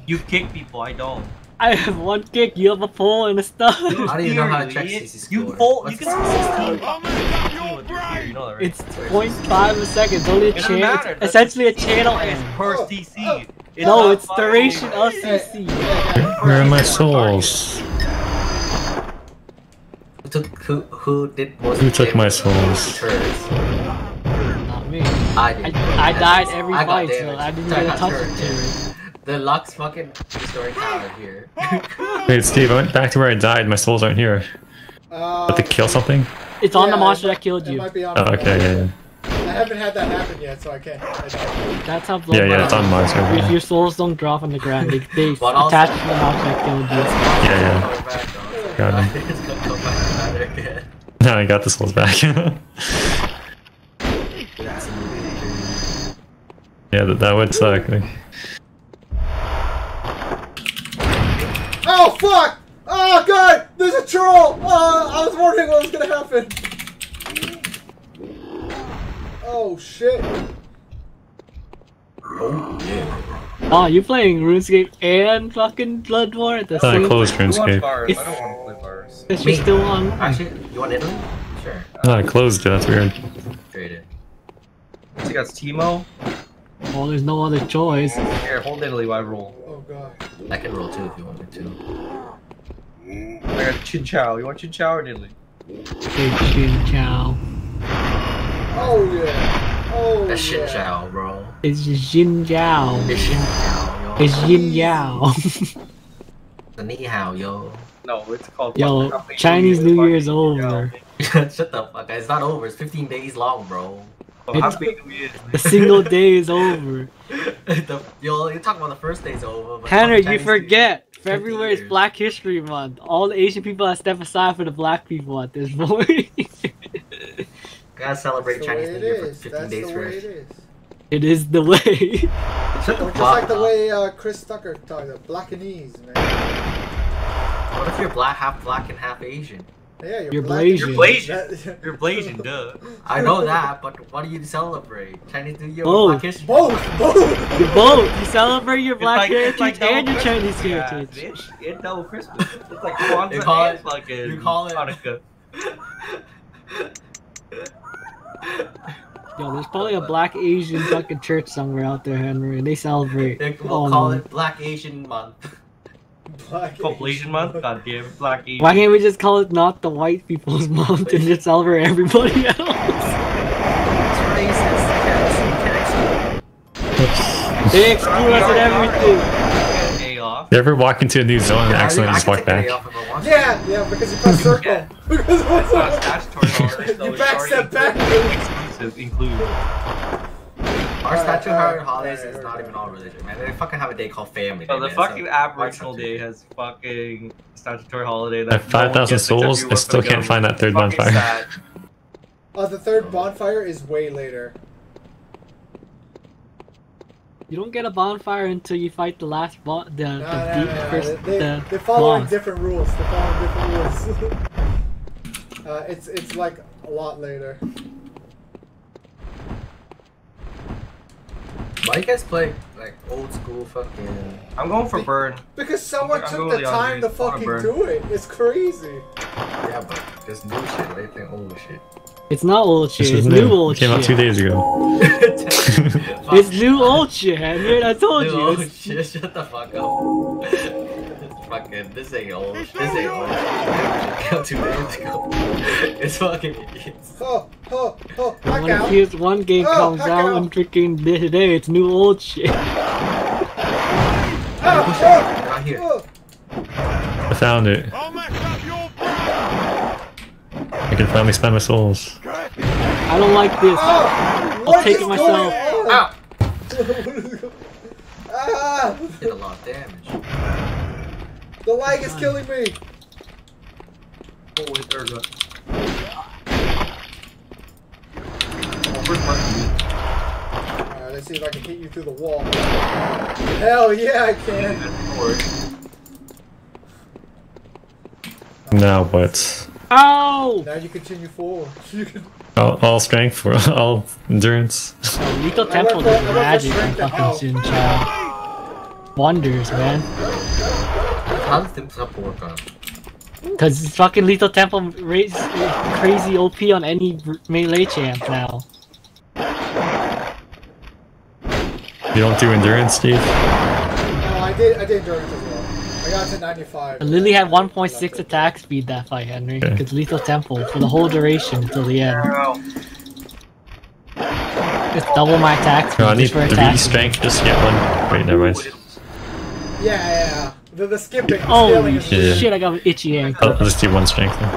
You kick people. I don't. I have one kick, you have a pole and a stun. How do you know how to check Idiot. CC You score? pull. What's You can CC see 16 with your gear. You know that, right? It's 0.5 a second. It's only a It doesn't channel. It's essentially a channel It's end. per Oh, CC. It's No, it's duration of CC. Where are my souls? Who took who who did most Who took my damage? souls? Turrets. Not me. I did. I, I died every I fight, so. I didn't (laughs) I get a got touch it. The Lux fucking destroying tower here. (laughs) Wait, Steve, I went back to where I died. My souls aren't here. Uh, Have to kill something? It's on the monster it that killed It you. might be on Oh, okay, yeah, yeah. I haven't had that happen yet, so I can't. I. That's how Yeah, yeah, it's on my server. If your souls don't drop on the ground, they, they (laughs) But also- attach to the monster that killed you. Yeah, yeah. Coming back, though. Got him. It's gonna come back better again. No, I got the souls back. yeah, That's a movie. That, that would suck. Like, Oh fuck! Oh god! There's a troll! Oh, I was wondering what was gonna happen. Oh shit! Ah, oh, you're playing RuneScape and fucking Blood War at the I same closed Who wants RuneScape. bars? I don't want to play bars. It's Me. just still on. Actually, you want Italy? Sure. Oh, I closed it. That's weird. Traded. So you got Teemo. Well, there's no other choice. Here, hold Italy while I roll. Oh god. I can roll too if you want me to. I got Chin Chow. You want Chin Chow or Italy? Big chin chow. Oh yeah. Oh That shit yeah. chow, bro. It's Jin Yao. It's Yin Yao, yo. It's Yin Yao. The Ni Hao, yo. No, it's called. Yo, Chinese New Fucking Year's Year. over. (laughs) Shut the fuck. It's not over. It's 15 days long, bro. Oh, Happy New Year. A single (laughs) day is over. the, yo, you're talking about the first day's over. But Tanner, you Chinese Year- forget. February is. Black History Month. All the Asian people have stepped aside for the black people at this point. (laughs) Gotta celebrate That's Chinese New Year for 15 That's days the way first. it is. it is the way. (laughs) Shut Just like the way uh, Chris Tucker talked about Blackanese, man. What if you're black, half black and half Asian? Yeah, you're, You're black Blasian. You're Blasian. That- You're Blasian, duh. I know that, but what do you celebrate? Chinese New Year Both. or Black History? Both, both. you both. You celebrate your black it's like, heritage it's like and your Chinese Christmas, yeah, heritage. bitch. It's double Christmas. It's like Kwanzaa You call and it- fucking you call it- Hanukkah. (laughs) Yo, there's probably a black Asian fucking church somewhere out there, Henry, and they celebrate. They will Oh, call no. it Black Asian Month. Black Called Asian month. God damn it, Black Asian. Why can't we just call it not the white people's month and just celebrate everybody (laughs) else? It's racist. You can't, you can't They exclude us and everything. Day. You ever walk into a new zone and accidentally I just walk take a day back? off if I want to. Yeah, yeah, because you press circle. because (laughs) It's not a statutory holiday, so You backstep back. Exclusive include. Our Alright, statutory alright, holidays alright, is not alright. even all religion, man. They fucking have a day called Family Day. So the man, fucking so- Aboriginal Day has fucking statutory holiday that At 5,000 souls, I still can't find that third bonfire. (laughs) Uh, the third bonfire is way later. You don't get a bonfire until you fight the last boss. The, No, the, no, deep no, no. first, They, the they're following boss. different rules. They're following different rules. (laughs) uh, it's it's like a lot later. Why you guys play like old school fucking? I'm going for burn. Because someone took the the time to fucking burn. do it. It's crazy. Yeah, but there's new shit. Why you think old shit? It's not old shit. It's new new. old It came out two days ago. (laughs) It's new old shit, Henry. I told New you. old shit. Shut the fuck up. (laughs) (laughs) It's fucking. This ain't old. This ain't old. It came out two days ago. It's fucking idiots. Oh, oh, oh, When out. PS1 game Oh, comes heck out out. and freaking today, it's new old shit. (laughs) They're here. oh, I found it. I'll mess up your I can finally spend my souls. I don't like this. oh, I'll take it myself. going the lag is killing me. Oh, wait, there we go. Oh, Alright, let's see if I can hit you through the wall. Hell yeah, I can. Now what? Ow! Now you continue forward. (laughs) You can. All, all strength for (laughs) all endurance. Lethal Tempo does magic in strength and fucking oh. health. Sin Chan. Wonders, man. How does this up work on? Cause fucking Lethal Tempo raise crazy OP on any melee champ now. You don't do endurance, Steve? No, I did. I did endurance as well. I got to 95. And Lily had 1.6 attack speed that fight, Henry. Okay. Because Lethal Tempo for the whole duration until the end. It's double my attack speed No, I need just for three attack. strength just to get one. Wait, never mind. Yeah, yeah, yeah. The, the skipping. the Holy scaling is Yeah. shit, I got an itchy ankle. I'll, I'll do one strength then.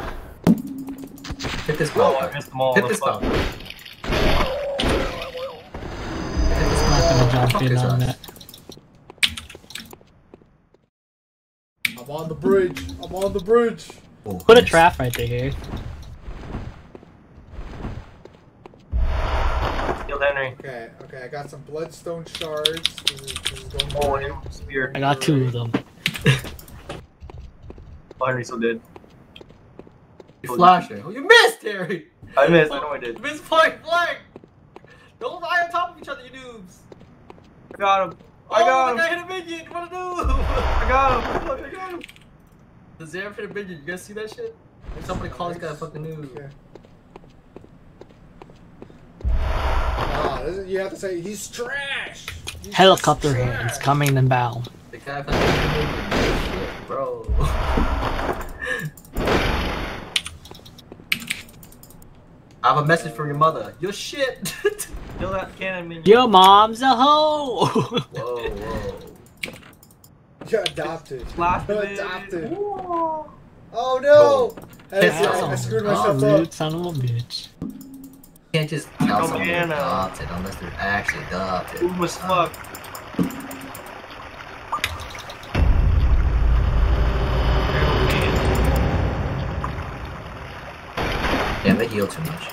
Hit this Oh, I bell. missed them all. Hit this fuck. bell. I'm not gonna jump in on that. I'm on the bridge. I'm on the bridge. Oh, Put a trap right there. Killed Henry. Okay, okay. I got some bloodstone shards. This is, this is going Oh, great. and spear. I got two of them. (laughs) Oh, Henry's so dead. You flashing. Oh, you missed, Harry. I missed. I know I did. You missed point blank. Don't lie on top of each other, you noobs. Got him. I oh, got the him. guy hit a minion. What a noob. I got him. Look, (laughs) I got him. The Zara hit a minion. You guys see that shit? Somebody call this guy a fucking noob. Okay. Ah, you have to say he's trash. He's Helicopter just hands trash. coming inbound. The guy fucking hit a minion. Shit, bro. I have a message from your mother. Your shit. (laughs) Kill that cannon minion. Your mom's a hoe. Whoa, whoa. You're adopted. Blast You're it. adopted. Oh no! I, Yes, I, I screwed myself Rude up. son of a bitch. You can't just tell someone they're adopted unless they're actually adopted. Ooh, as fuck. Yeah, they heal too much.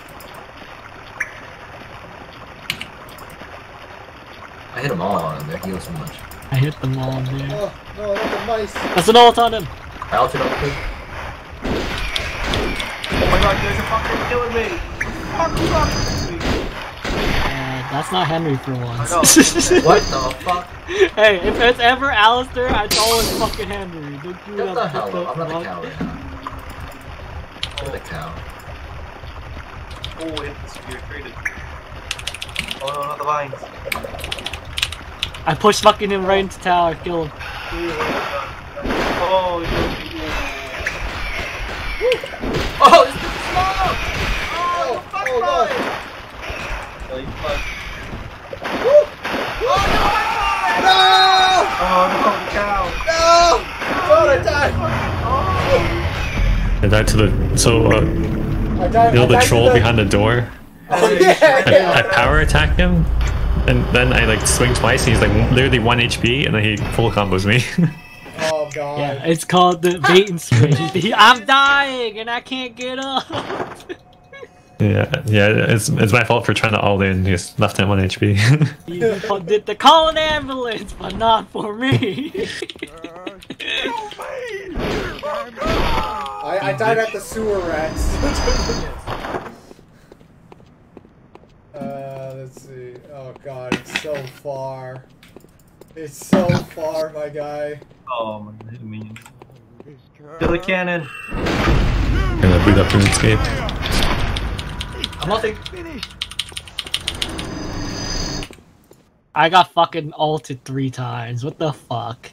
I hit them all on and they heal too much. I hit them all, on dude. Oh no, that's a mice. That's an ult on him. I ulted up quick. Oh my god, you guys are fucking killing me. Fuck you. Uh, that's not Henry for once. (laughs) What the fuck? hey, if it's ever Alistar, it's always fucking Henry. Don't you What have the to hell? put I'm not a fuck- cow right now. I'm the cow. Oh, hit the spear, traded. Oh no, not the vines. I pushed fucking him right into tower, kill him. Oh, Oh, this is small! Oh, oh god. you fuck. No! Oh no, the cow. No! God, I died. Oh. I died to the so uh, I died. You know I the died to troll behind the door. Oh yeah, I, I power attack him, and then I like swing twice, and he's like literally one HP, and then he full combos me. (laughs) Oh god. Yeah, it's called the bait and switch. (laughs) I'm dying and I can't get up. (laughs) yeah, yeah, it's it's my fault for trying to all in. Just left him one HP. You did the call an ambulance, but not for me. I, I died at the sewer rats. (laughs) uh, let's see. Oh god, it's so far. It's so far, my guy. Oh my god, a minion. Kill the cannon. Gonna boot up RuneScape. I'm ulting. I got fucking ulted three times. What the fuck?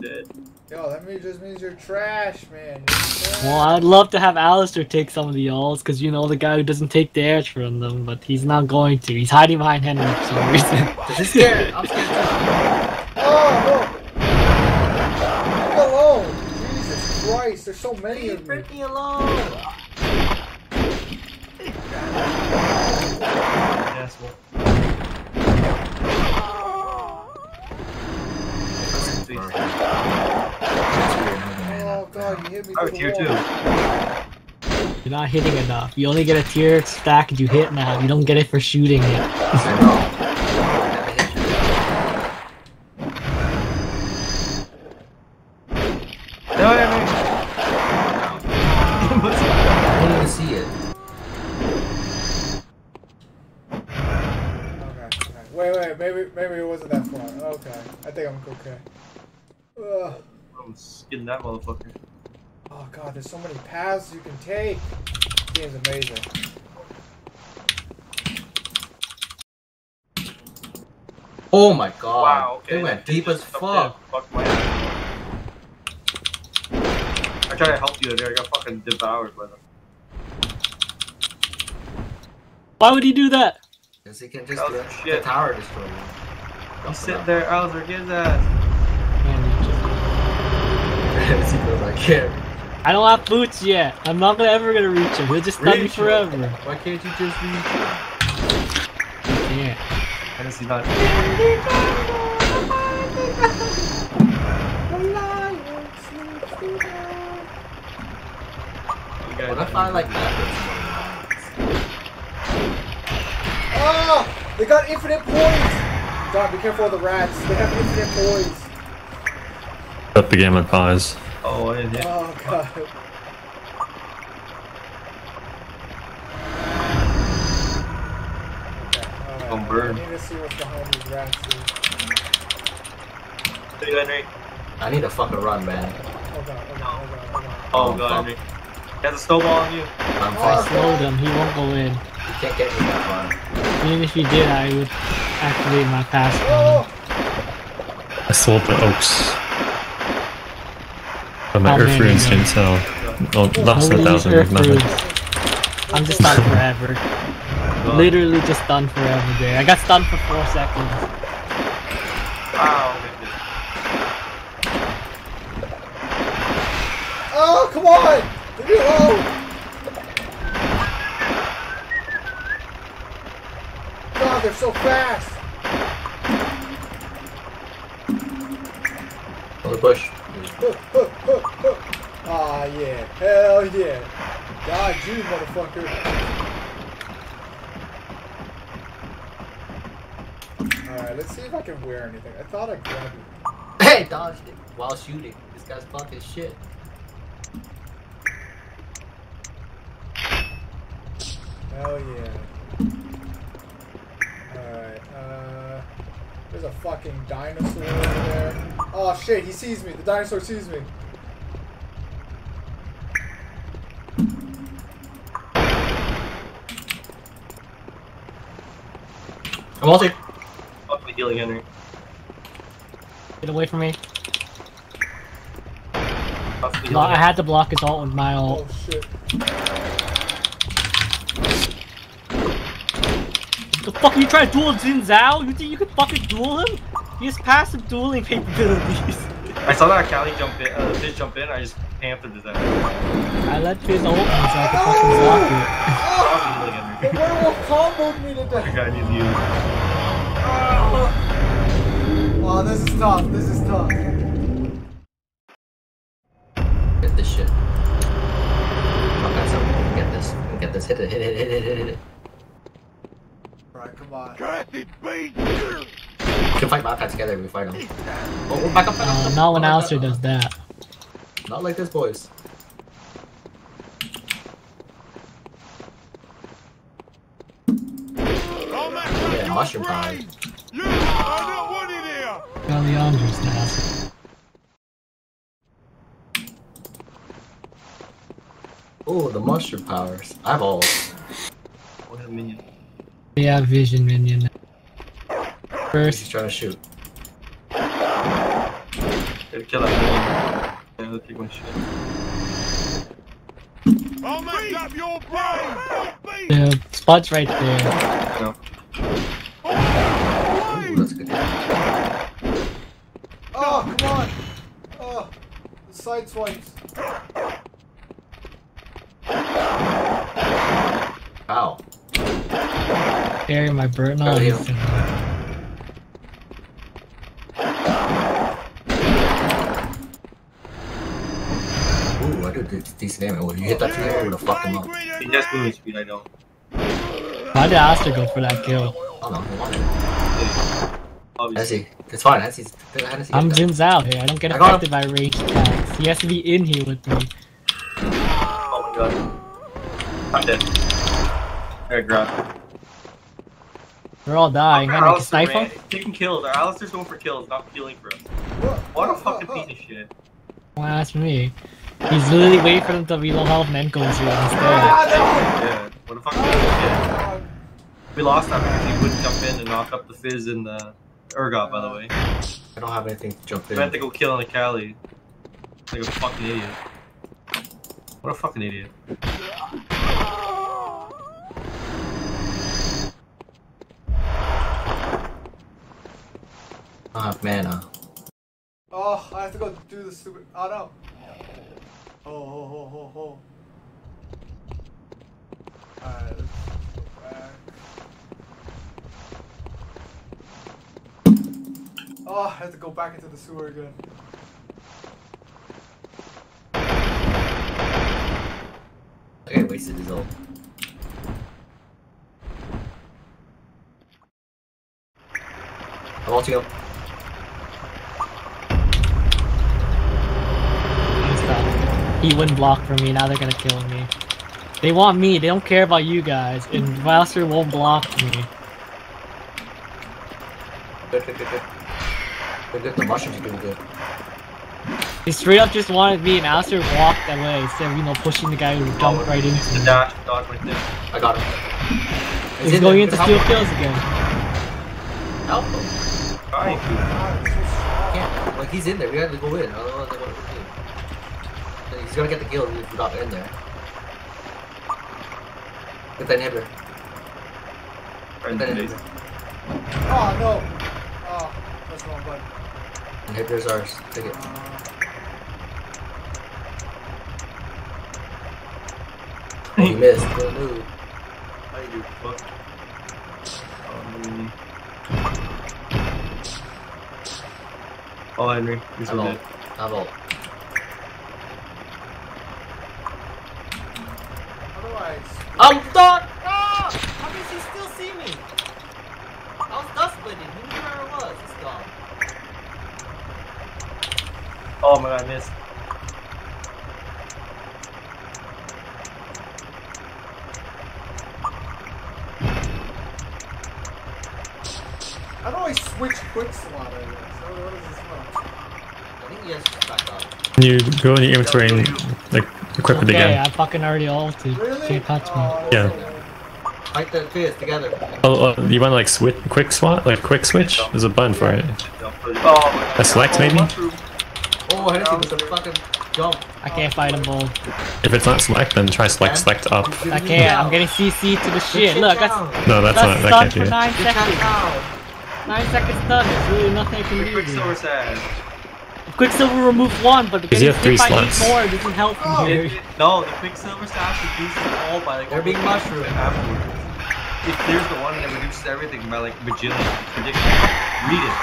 Dead. Yo, that means just means you're trash, man. You're trash. Well, I'd love to have Alistar take some of the ults, because you know the guy who doesn't take the edge from them, but he's not going to. He's hiding behind Henry for some reason. (laughs) This is scared. I'm scared too. Oh no! Leave me alone! Jesus Christ, there's so many of me. Leave me alone. Yes, well. Oh. Oh god, you hit me. I was here too. You're not hitting enough. You only get a tier stack and you hit now. You don't get it for shooting it. That motherfucker. Oh god, there's so many paths you can take. This game's amazing. Oh my god. Wow, okay. They went deep as Fuck fuck. Fuck my. I tried to help you there, I got fucking devoured by them. Why would he do that? Because he can just Oh, let the shit. tower destroy you. He's sitting there, oh, Alistar, get his ass. he goes like, yeah. I don't have boots yet. I'm not gonna ever gonna reach him. He'll just stun me Reach him. forever. Why can't you just reach Yeah. I just see not. What if I like that? Oh! They got infinite points! God, be careful of the rats. They have infinite points. Put the game on pause. Oh, I didn't hit. Oh god. Okay, alright. Don't burn. I need to see what's behind these rats. Dude. Hey, Henry. I need to fucking run, man. Oh god, oh god, oh god, oh god. Oh, god, Henry. He has a snowball on you. I'm Oh, fine. Slowed him. He won't go in. You can't get me that far. Even if he did, I would activate my pass. Oh! I sold the oaks. But my How earth many, runes man? didn't sell. Oh, less than a thousand. earth nothing. I'm just on (laughs) forever. Literally just stunned forever there. I got stunned for four seconds. Wow. Oh, come on! Leave me alone! God, they're so fast! On the bush. Ah, yeah. Hell yeah. God, you motherfucker. Alright, let's see if I can wear anything. I thought I grabbed it. Hey, dodged it while shooting. This guy's fucking shit. Hell yeah. Alright, uh. There's a fucking dinosaur over there. Oh shit, he sees me. The dinosaur sees me. I'm ulti. Fuck the healing Henry. Get away from me. No, I had to block his ult with my ult. Oh shit. The fuck you trying to duel Xin Zhao? You think you could fucking duel him? He has passive dueling (laughs) capabilities. I saw that Callie jump in, uh, Fizz jump in, I just panthered his ass. I let Fizz ult me so I could fucking block it. Fuck (laughs) the healing Henry. The werewolf comboed me to Your death. guy needs you. Oh, this is tough. This is tough. Get this shit. Okay, so we get this. Get this. Hit it, hit it, hit it, hit it, hit it. Alright, come on. Cursed beast! We can fight Malachi together if we fight him. Oh, oh, back up, back up. Uh, back not when back up. Alistar does that. Not like this, boys. Yeah, mushroom pie. You are not! Got Liandry's now. Oh, the mushroom powers. I have all. What a minion. They have vision minion. He's First, trying to shoot. Gotta kill that minion. Yeah, let's take one shit. I'll oh make your brain! The spot's right there. No. Oh, Ooh, that's good. Oh, come on. Oh, the side swipes. Ow. Carry my bird. No, Oh, yeah. he's Ooh, I did de- decent damage. Oh, you hit that tree, I would have fucked him up. He has movement speed, I know. Why did Alistar go for that kill? Oh no, he wanted it. Obviously. Hennessy. Fine. Hennessy's. Hennessy I'm gets Xin Zhao here. I don't get I affected by ranged attacks. He has to be in here with me. Oh my god. I'm dead. Alright, grab. We're all dying. I make a Alistar, snipe him. Taking kills. Our Alistar's going for kills, not healing for us. What a fucking piece of shit. Well, that's me. He's literally waiting for them to reload health and then goes here instead. Ah, yeah. What a fucking piece of shit. We lost that because he wouldn't jump in and knock up the Fizz and the Urgot, by the way. I don't have anything to jump We in. went to go kill on the Cali. Like a fucking idiot. What a fucking idiot. I have mana. Oh, I have to go do the stupid. Oh no. Oh, oh, oh, oh, oh. Alright, let's go back. Oh, I have to go back into the sewer again. Okay, wasted his ult. I'm ulting him. Stop. He wouldn't block for me. Now they're gonna kill me. They want me. They don't care about you guys. And Alistar won't block me. He straight up just wanted me, and Alistar walked away instead of you know pushing the guy who jumped right into The me. dash dodge right there. I got him. He's in going into Help steal him. kills again. Help him. Trying to. God, it's so strong. Can't. Like, he's in there. We gotta go in. Otherwise, what do we do? He's gonna get the kill if we got in there. Get that inhibitor. Friend to face. Oh no! Oh, that's the wrong button. Okay, there's ours. Take it. Oh, you missed. Good move. How you fuck? Um, oh, Henry, you're so I'm dead. I'm ult. How do I? I'm stuck! Ah! How does he still see me? I was dust splitting. He knew where I was. This dog. Oh my god, I missed. How do I switch quick slot? I guess. What what is this from? I think you guys just back up. Can you go in your inventory and like equip it Okay, again? I fucking already ulted. Really? Can't touch me. Oh, Yeah. Fight the fist together. Oh, oh, you want to like switch, quick swat, like quick switch? There's a button for it. Oh my. A select maybe? Oh, Hennessy with the fucking jump. I can't fight them both. If it's not select, then try select select up. I can't. I'm getting CC to the shit. Look, that's No, that's not. that's That can't for be it. nine seconds. Down. Nine seconds stun. There's really nothing I can do. Quicksilver here. Said. Quicksilver remove one, but Because you getting have three slots. more doesn't help Oh. me It, no, the Quicksilver staff reduces all by like They're being almost mushroomed. afterwards. If there's the one that reduces everything by like bajillion, it's ridiculous. Read it.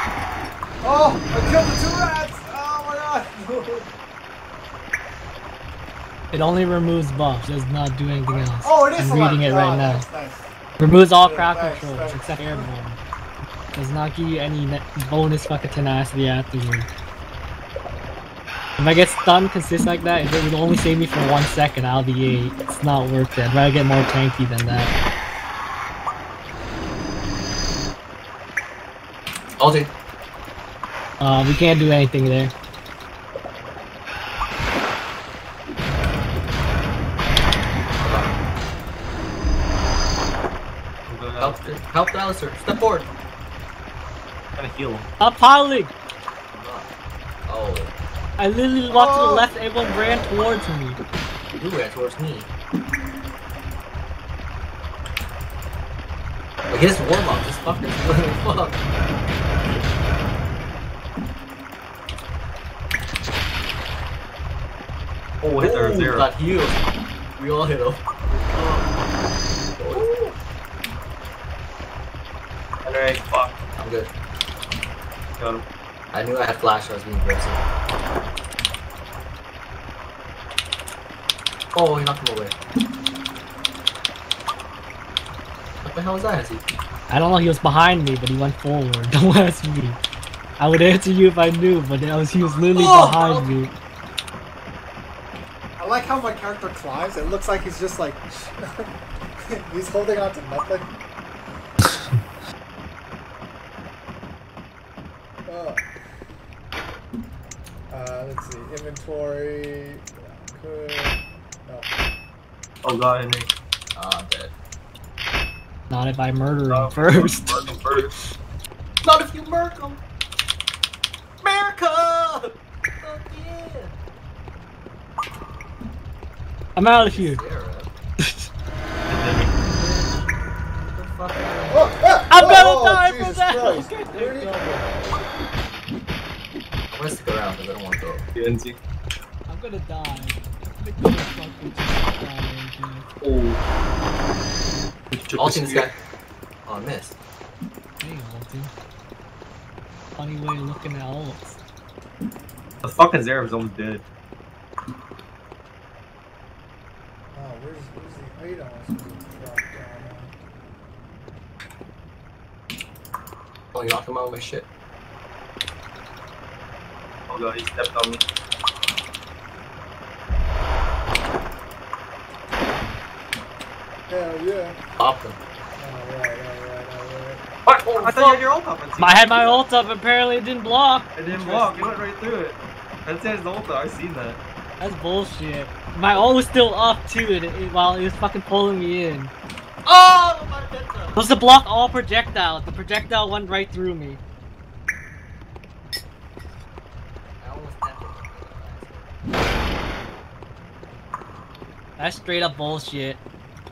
Oh, I killed the two rats! Oh my god! (laughs) It only removes buffs. Does not do anything else. Oh, it is I'm reading it Oh, right now. nice, nice. Removes all Yeah, crowd thanks, controls thanks. except airborne. Does not give you any bonus fucking tenacity afterward. If I get stunned consist like that, if it would only save me for one second out of the eight, it's not worth it. I'd rather get more tanky than that. Ulti. Uh, we can't do anything there. Help, help the Alistar. Step forward. Trying to heal him. Stop piling! Oh, I literally walked to the Oh. left, everyone ran towards me. you ran towards me. Like his warm up, this fucker's (laughs) fuck. Oh, hit their Ooh, zero. Got healed. We all hit him. Henry, fuck. I'm good. Got him. I knew I had flash. I was being aggressive. Oh, he knocked him away. What the hell was that? Is he? I don't know, he was behind me, but he went forward. (laughs) Don't ask me. I would answer you if I knew, but I was, he was literally Oh! behind me. I like how my character climbs. It looks like he's just like (laughs) he's holding on to nothing. (laughs) Oh. Uh, let's see. Inventory. Could. No. Oh god, Henry. Ah, I'm dead. Not if I murder Oh, him first. Mark him first. Not if you murder him. America! Fuck yeah! I'm out of here. Sarah. And (laughs) then What the fuck? Oh, ah! I'm oh, gonna oh, die from Jesus that! Christ. Okay. Where did he go? I'm gonna stick around because I don't want to go. we I'm gonna die. I'm gonna fucking. Oh. We took All the teams Oh, I missed. Hey, ulti. Funny way of looking at ults. The fucking Zara was almost dead. Oh, where's, where's the item? I was supposed to drop down on? Oh, you knocked him out of my shit. Oh god, he stepped on me. Hell yeah. Popped him. Alright, alright, alright. What? I thought you had your ult up. I had my ult up, apparently it didn't block. It didn't block. It went right through it. That says the ult. I seen that. That's bullshit. My ult was still up too it, it- while it was fucking pulling me in. Oh, my penta! Was to block all projectiles. The projectile went right through me. I almost tapped. That's straight up bullshit.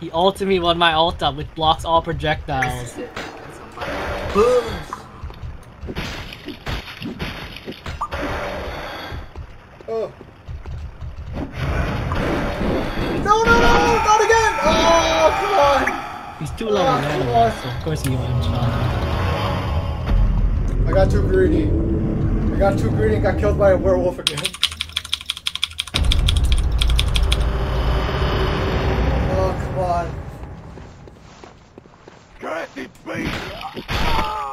He ulted me when my ult up, which blocks all projectiles. Boom! Oh. No, no, no, not again! Oh, come on! He's two levels Oh, ahead of come us, on. so of course he one shot. I got too greedy. I got too greedy and got killed by a werewolf again. Oh, come on. Cursed beast!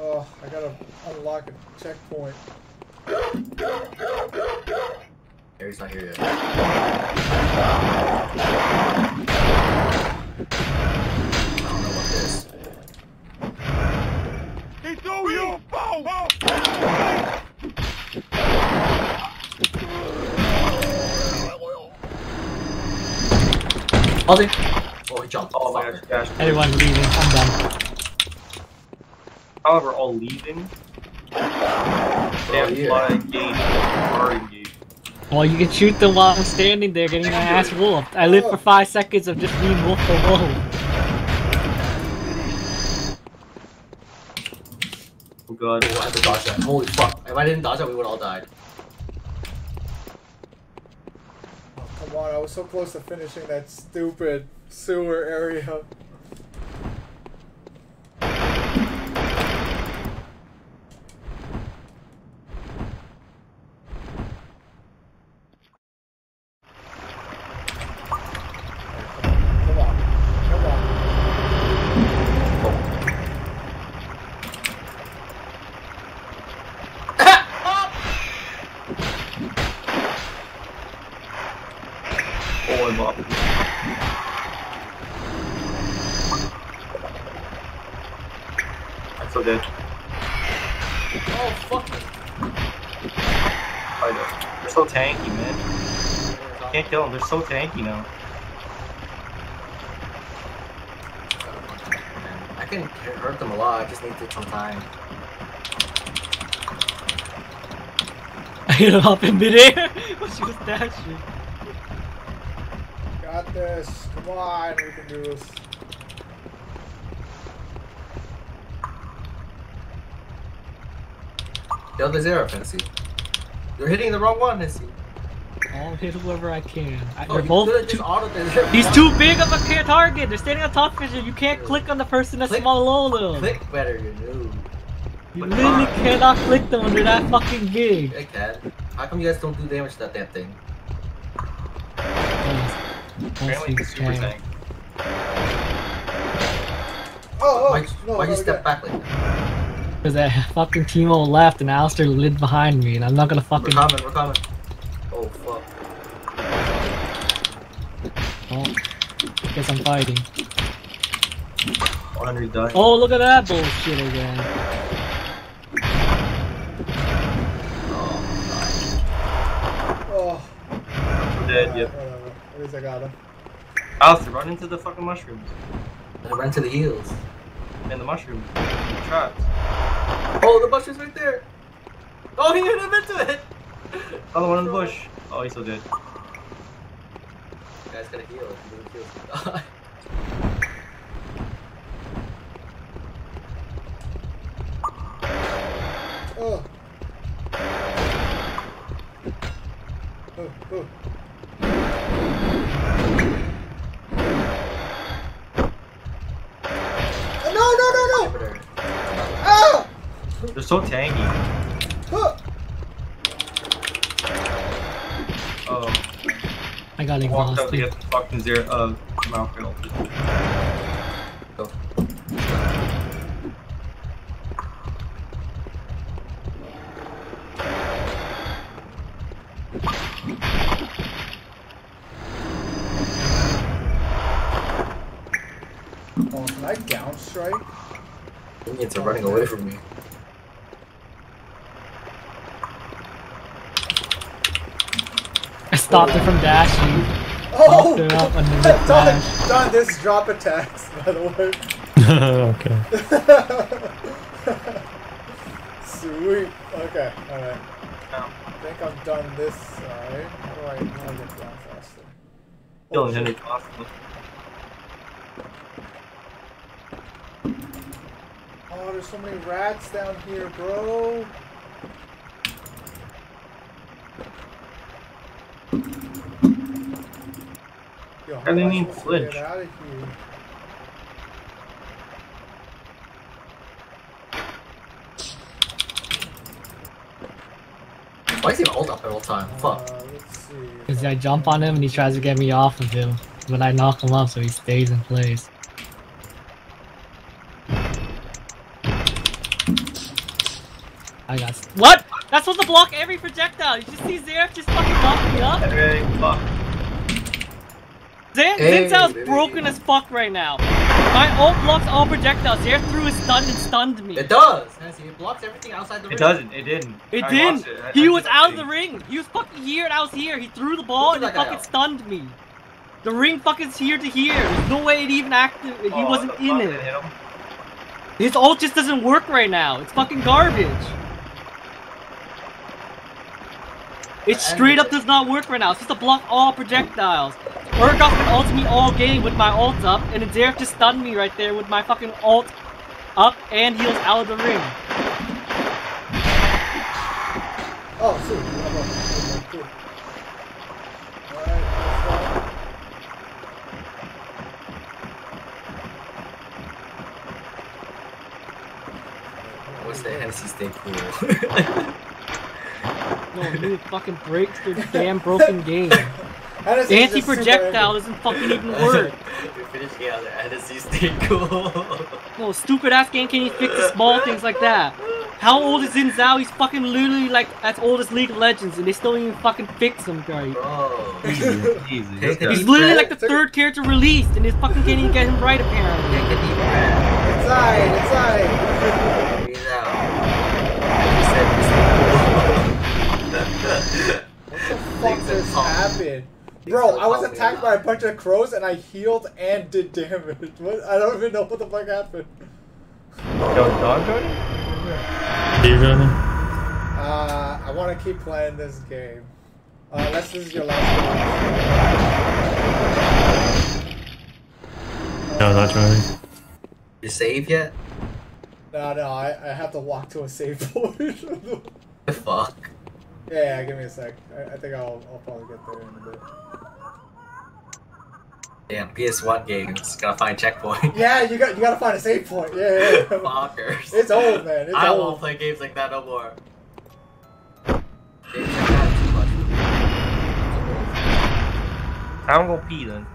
Oh, I gotta unlock a checkpoint. Harry's not here yet. I don't know what this. It's all your fault! Oh, they. Oh, he jumped. Oh my Fucker. gosh, gosh. Everyone leaving, I'm done. However, all leaving. Oh, they have yeah. a lot of engaged, engaged. Well, you can shoot them while I'm standing there getting my ass whooped. I lived for five seconds of just being whooped alone. Oh god. Oh, I had to dodge that. Holy fuck. If I didn't dodge that, we would all died. Oh, come on, I was so close to finishing that stupid sewer area. I'm up. I'm so dead. Oh, fuck. I know. They're so tanky, man. Can't kill them. They're so tanky now. I can hurt them a lot. I just need to take some time. I hit him up in midair when (laughs) she was dashing. Got this. Come on, we can do this. Yo, there's Arrow, Fancy. You're hitting the wrong one, Nancy. I'll hit whoever I can. I, Oh, they're both. could've just auto there. He's too big of a ca- target. They're standing on top of you. You can't click on the person that's Click- below them. Click better, you know. You literally cannot click them when they're that fucking big. I can. How come you guys don't do damage to that damn thing? Apparently, it's super tank. Oh, oh, Why'd, no, why'd you step back like that? Because that fucking Teemo left and Alistar lived behind me, and I'm not gonna fucking- We're fucking. coming, we're coming. Oh, fuck. Oh, guess I'm fighting. 100 died. Oh, look at that bullshit again. Oh, I'm dead, yep. whatever. At least I got him. Alistar, run into the fucking mushrooms. And run to the heels. And the mushrooms. The traps. Oh, the bush is right there. Oh, he hit him into it. Another one in the bush. Oh, he's so dead. You guys gotta heal. If you don't heal, you die. Oh, oh. Oh, No, no, no, no! Ah! They're so tanky. Oh, I got I walked out to exhausted. get the fucking zero, uh, mouth. Go. Oh, can I down strike? Minions are running away from me. Stopped her from dashing. Oh! Locked her up and then (laughs) Don, dash. Don, this drop attacks, (laughs) by the way. (laughs) okay. Sweet. Okay, alright. I think I'm done this side. How do I, how do I get down faster? Kill Oh, him, shit. Henry possible. Oh, there's so many rats down here, bro. Yo, how I am didn't I need to flinch. get out of here? Why is he ult up the whole time? Fuck. Uh. Because I jump on him and he tries to get me off of him. But I knock him off so he stays in place. I got. What? That's supposed to block every projectile. You just see Xerath just fucking knock me up? Henry, fuck. Zan, Hey, Zinzal's baby. broken as fuck right now. My ult blocks all projectiles. Xerath threw his stun and stunned me. It does. It blocks everything outside the ring. It doesn't. It didn't. It I didn't. it. I- He I was out of the ring. He was fucking here and I was here. He threw the ball Who and he took that guy fucking out? stunned me. The ring fucking's here to here. There's no way it even active. He Oh, wasn't in fuck, it. hit him. His ult just doesn't work right now. It's fucking garbage. It straight up does not work right now. It's just to block all projectiles. Urgot been ulting me all game with my ult up, and then Xerath just stunned me right there with my fucking ult up and heals out of the ring. Oh, shoot. I'm up. Okay, cool. Alright, let's go. I wish the Hennessy stayed cool. No, dude, fucking breaks their damn broken (laughs) game. Hennessy's Anti-projectile doesn't fucking even work. we finished game out there. Hennessy stayed cool. No, stupid ass game can't even fix the small things like that. How old is Xin Zhao? He's fucking literally like as old as League of Legends, and they still don't even fucking fix him, right? Bro. Easy, easy. (laughs) Take a Let's He's literally like the third character released, and they fucking can't even get him right apparently. Take a deep breath. Inside, inside. Breathe out. Fuck Things are just happened? Bro, I was attacked by a bunch of crows and I healed and did damage. (laughs) What? I don't even know what the fuck happened. Yo, dog joining? You joining? Uh, I want to keep playing this game. Uh, unless this is your last one. No, not joining. You save yet? one. No, no, I, I have to walk to a save (laughs) point. The fuck? Yeah, yeah, give me a sec. I, I think I'll, I'll probably get there in a bit. Damn, PS1 games. Gotta find checkpoint. (laughs) Yeah, you got you gotta find a save point. Yeah, yeah. yeah. (laughs) Fuckers. It's old, man. It's I old. won't play games like that no more. Games like that too much. I'm gonna pee then.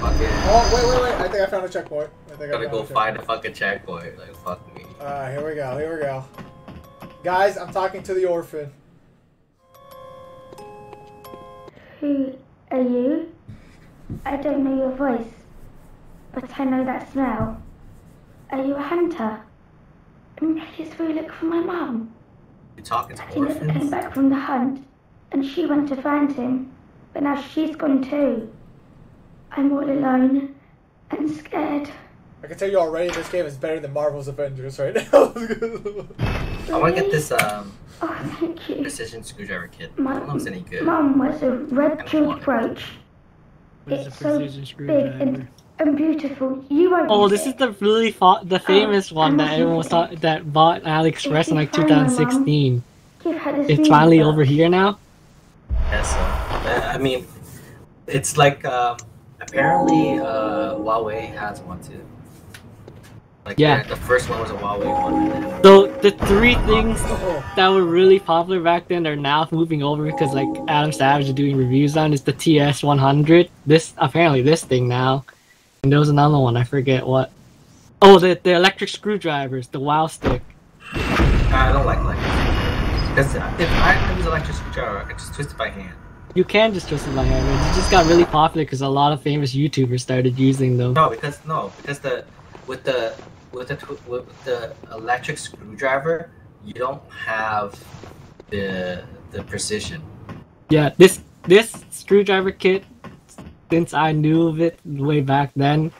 Fuck it. Oh, wait, wait, wait. I think I found a checkpoint. I think I Gotta found go a find a fucking checkpoint. Like, fuck me. Alright, here we go, here we go. Guys, I'm talking to the orphan. Who are you? I don't know your voice, but I know that smell. Are you a hunter? And please will look for my mum. You're talking to He just came back from the hunt, and she went to find him, but now she's gone too. I'm all alone and scared. I can tell you already this game is better than Marvel's Avengers right now. (laughs) I wanna get this, um, Oh, thank you. precision screwdriver kit. I My don't know if it's any good. mum was a red jeweled brooch. What is a It's so big and, and beautiful. You won't. Oh, this it. is the really fa- the famous one that everyone was thought, that bought AliExpress in like 2016. Give It's finally over here now. Yes, uh, I mean, it's like, um, apparently, uh, Huawei has one too. Like, Yeah. The first one was a Huawei one. So the three things that were really popular back then are now moving over because like Adam Savage is doing reviews on is the TS100. This apparently this thing now, and there was another one I forget what. Oh, the the electric screwdrivers, the Wow Stick. I don't like like because if I use electric screwdriver, I just twist it by hand. You can just twist it by hand. It just got really popular because a lot of famous YouTubers started using them. No, because no, because the with the with the with the electric screwdriver, you don't have the the precision. Yeah, this this screwdriver kit, since I knew of it way back then,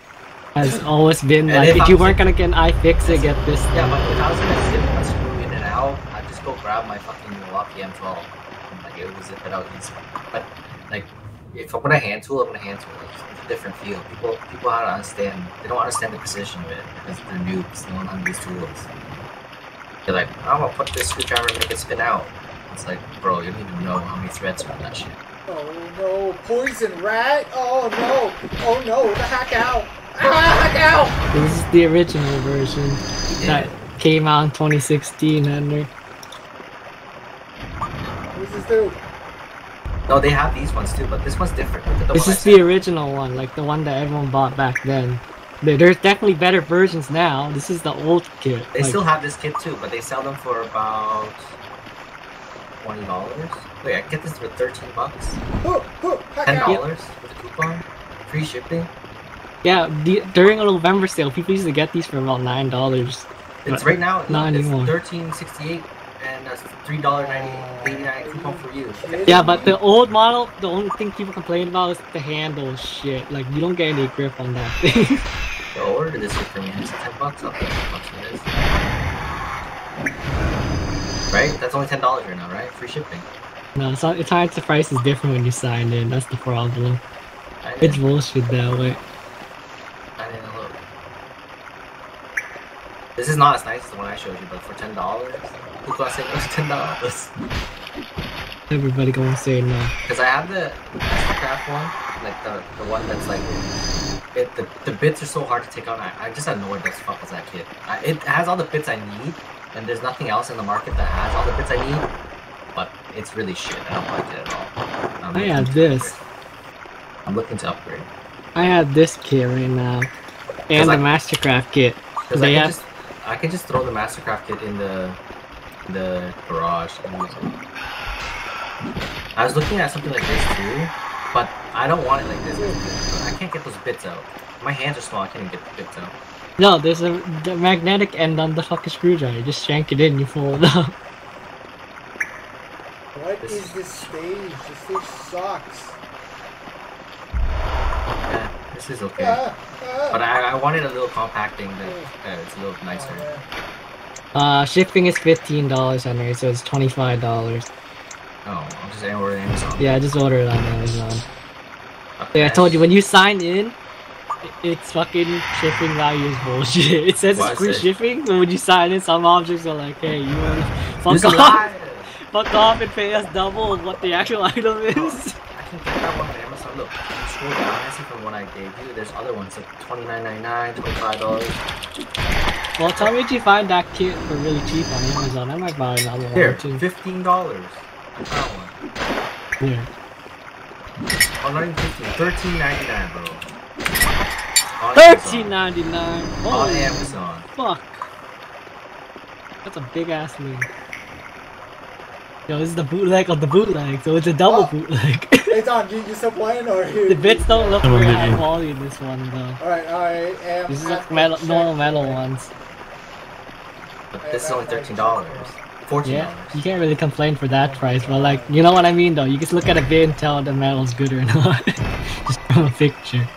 has (laughs) always been like if if I you weren't gonna get an iFixit, get this. Yeah, thing. but if I was gonna zip a screw in and out, I'd just go grab my fucking Milwaukee M12. And, like, it would zip it out easy. But, like, if I'm gonna hand tool, I'm gonna hand tool. It's, it's a different feel. People people don't understand. They don't understand the precision of it because they're noobs. They don't know how to use tools. They're like, I'm gonna put this screwdriver and make it spin out. It's like, bro, you don't even know how many threads are on that shit. Oh no, poison rat! Oh no! Oh no, the hack out! Ah, hack out! This is the original version Yeah. that came out in 2016, Henry. What does this do? No, they have these ones too, but this one's different. The This one is the original one, like the one that everyone bought back then. There's definitely better versions now. This is the old kit. They like- still have this kit too, but they sell them for about twenty dollars. Wait, I can get this for thirteen bucks. Hack Ten out! dollars with a coupon, free shipping. Yeah, the, during a November sale, people used to get these for about nine dollars. It's right now. Not it's anymore. thirteen sixty eight, and that's three dollar ninety nine coupon for you. Yeah, but the old model, the only thing people complain about is the handle shit. Like you don't get any grip on that (laughs) thing. Yo, order this shit for me. It's ten bucks. I'll pay ten bucks for this. Right? That's only ten dollars right now, right? Free shipping. no, sometimes the price is different when you sign in. That's the problem. It's bullshit that way. I didn't look. This is not as nice as the one I showed you, but for ten dollars, who could I say to ten dollars? Everybody gonna say no. Because I have the Mastercraft one, like the the one that's like, it the, the bits are so hard to take out. I, I just annoyed as fuck with that kit. I, it has all the bits I need, and there's nothing else in the market that has all the bits I need. But it's really shit. I don't like it at all. I'm I have this. upgrade. I'm looking to upgrade. I have this kit right now, and the I- Mastercraft kit. They have just I can just throw the Mastercraft kit in the the garage and use it. I was looking at something like this too, but I don't want it like this. I can't get those bits out. My hands are small. I can't even get the bits out. no. There's a the magnetic end on the fucking screwdriver. You just shank it in, you pull it out. What is this stage? This stage sucks. Yeah, this is okay. Ah, ah. But I, I wanted a little compact thing that uh, it's a little nicer. Uh, shipping is fifteen dollars on there, so it's twenty five dollars. Oh, I'm just ordering Amazon. Yeah, just order it on Amazon. Yeah, I told you when you sign in, i- it's fucking shipping value is bullshit. (laughs) It says Why it's free it? shipping, but when you sign in, some objects are like, "Hey, you want (laughs) fuck off, (laughs) fuck off, and pay us double of what the actual item is." I can get that one Amazon. Look, scroll down. I see from what I gave you. There's other ones like twenty nine ninety nine, twenty five dollars. Well, tell me if you find that kit for really cheap on Amazon. I might buy another one Here, too. fifteen dollars. I found one. Yeah. Oh, not even fifteen. Thirteen ninety nine, bro. On Thirteen ninety nine. On Amazon. fuck! That's a big ass wing. Yo, this is the bootleg of the bootleg, so it's a double Oh. bootleg. (laughs) Hey Don, you, you still playing or you? the bits don't look I'm very high you. quality in this one though. Alright, alright. am This is at like metal, normal metal ones. But this is only thirteen dollars. Fourteen Yeah, you can't really complain for that price, but like, you know what I mean though. You just look at a bit and tell the metal's good or (laughs) not, just from a picture.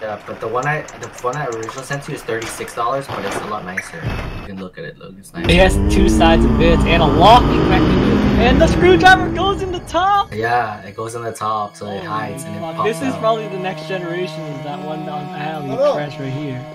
Yeah, but the one I the one I originally sent you is thirty six dollars, but it's a lot nicer. You can look at it. Look, it's nice. It has two sides of bits and a locking mechanism, and the screwdriver goes in the top. Yeah, it goes in the top, so it oh, hides and it Fuck, pops this is out. probably the next generation is that one on Hello. AliExpress right here.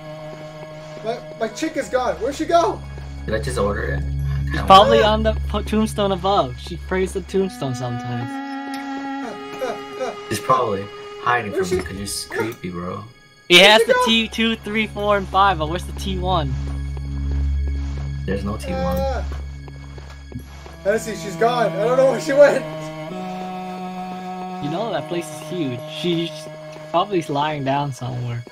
My, my chick is gone. Where'd she go? Did I just order it? It's probably on the tombstone above. She prays the tombstone sometimes. Uh, uh, uh. It's probably hiding from Where's me because you're creepy, bro. He has she the go? T two, three, four, and five, but where's the T one? There's no T1. Ah. Hennessy, she's gone. I don't know where she went. You know that place is huge. She's probably lying down somewhere.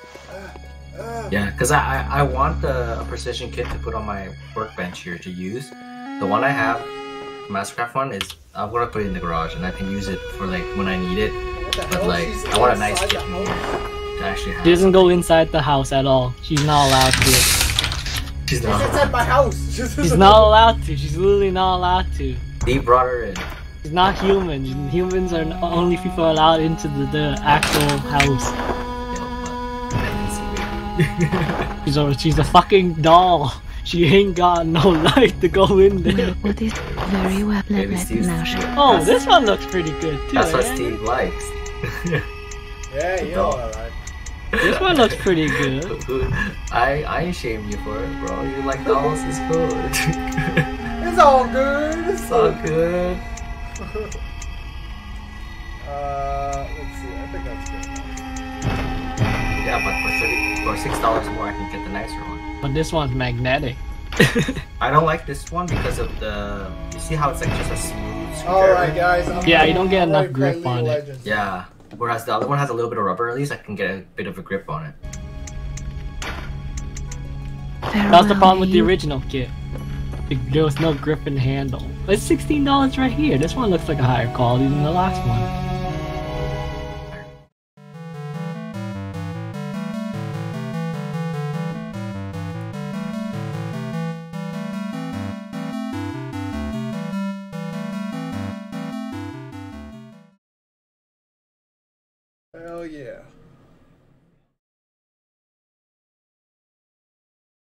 Ah. Yeah, because I, I I want the precision kit to put on my workbench here to use. The one I have, Mastercraft one, is I'm gonna put it in the garage and I can use it for like when I need it. But like, She's I want a nice inside kit the in house. here to actually have. She doesn't go inside the house at all. She's not allowed to. She's She's not. inside my house. (laughs) She's, She's not allowed to. She's literally not allowed to. He brought her in. It's not humans. Humans are the only people allowed into the, the actual house. (laughs) she's a she's a fucking doll. She ain't got no (laughs) light to go in there. Well, this very well. Let, Maybe Steve's- now show. Oh, this one looks pretty good too. That's what eh? Steve likes. (laughs) Yeah, you know what I like. This one looks pretty good. (laughs) I I ain't shame you for it, bro. You like dolls, it's good. It's all good. It's it's all good. Uh, let's see. I think that's good. Yeah, but for thirty for six dollars more, I can get the nicer one. But this one's magnetic. (laughs) I don't like this one because of the. You see how it's like just a smooth. All right, guys. I'm Yeah, you don't get enough ready to play grip on it. Legends. Yeah. Whereas the other one has a little bit of rubber. At least I can get a bit of a grip on it. That's the problem with the original kit. There was no grip and handle. It's sixteen dollars right here. This one looks like a higher quality than the last one.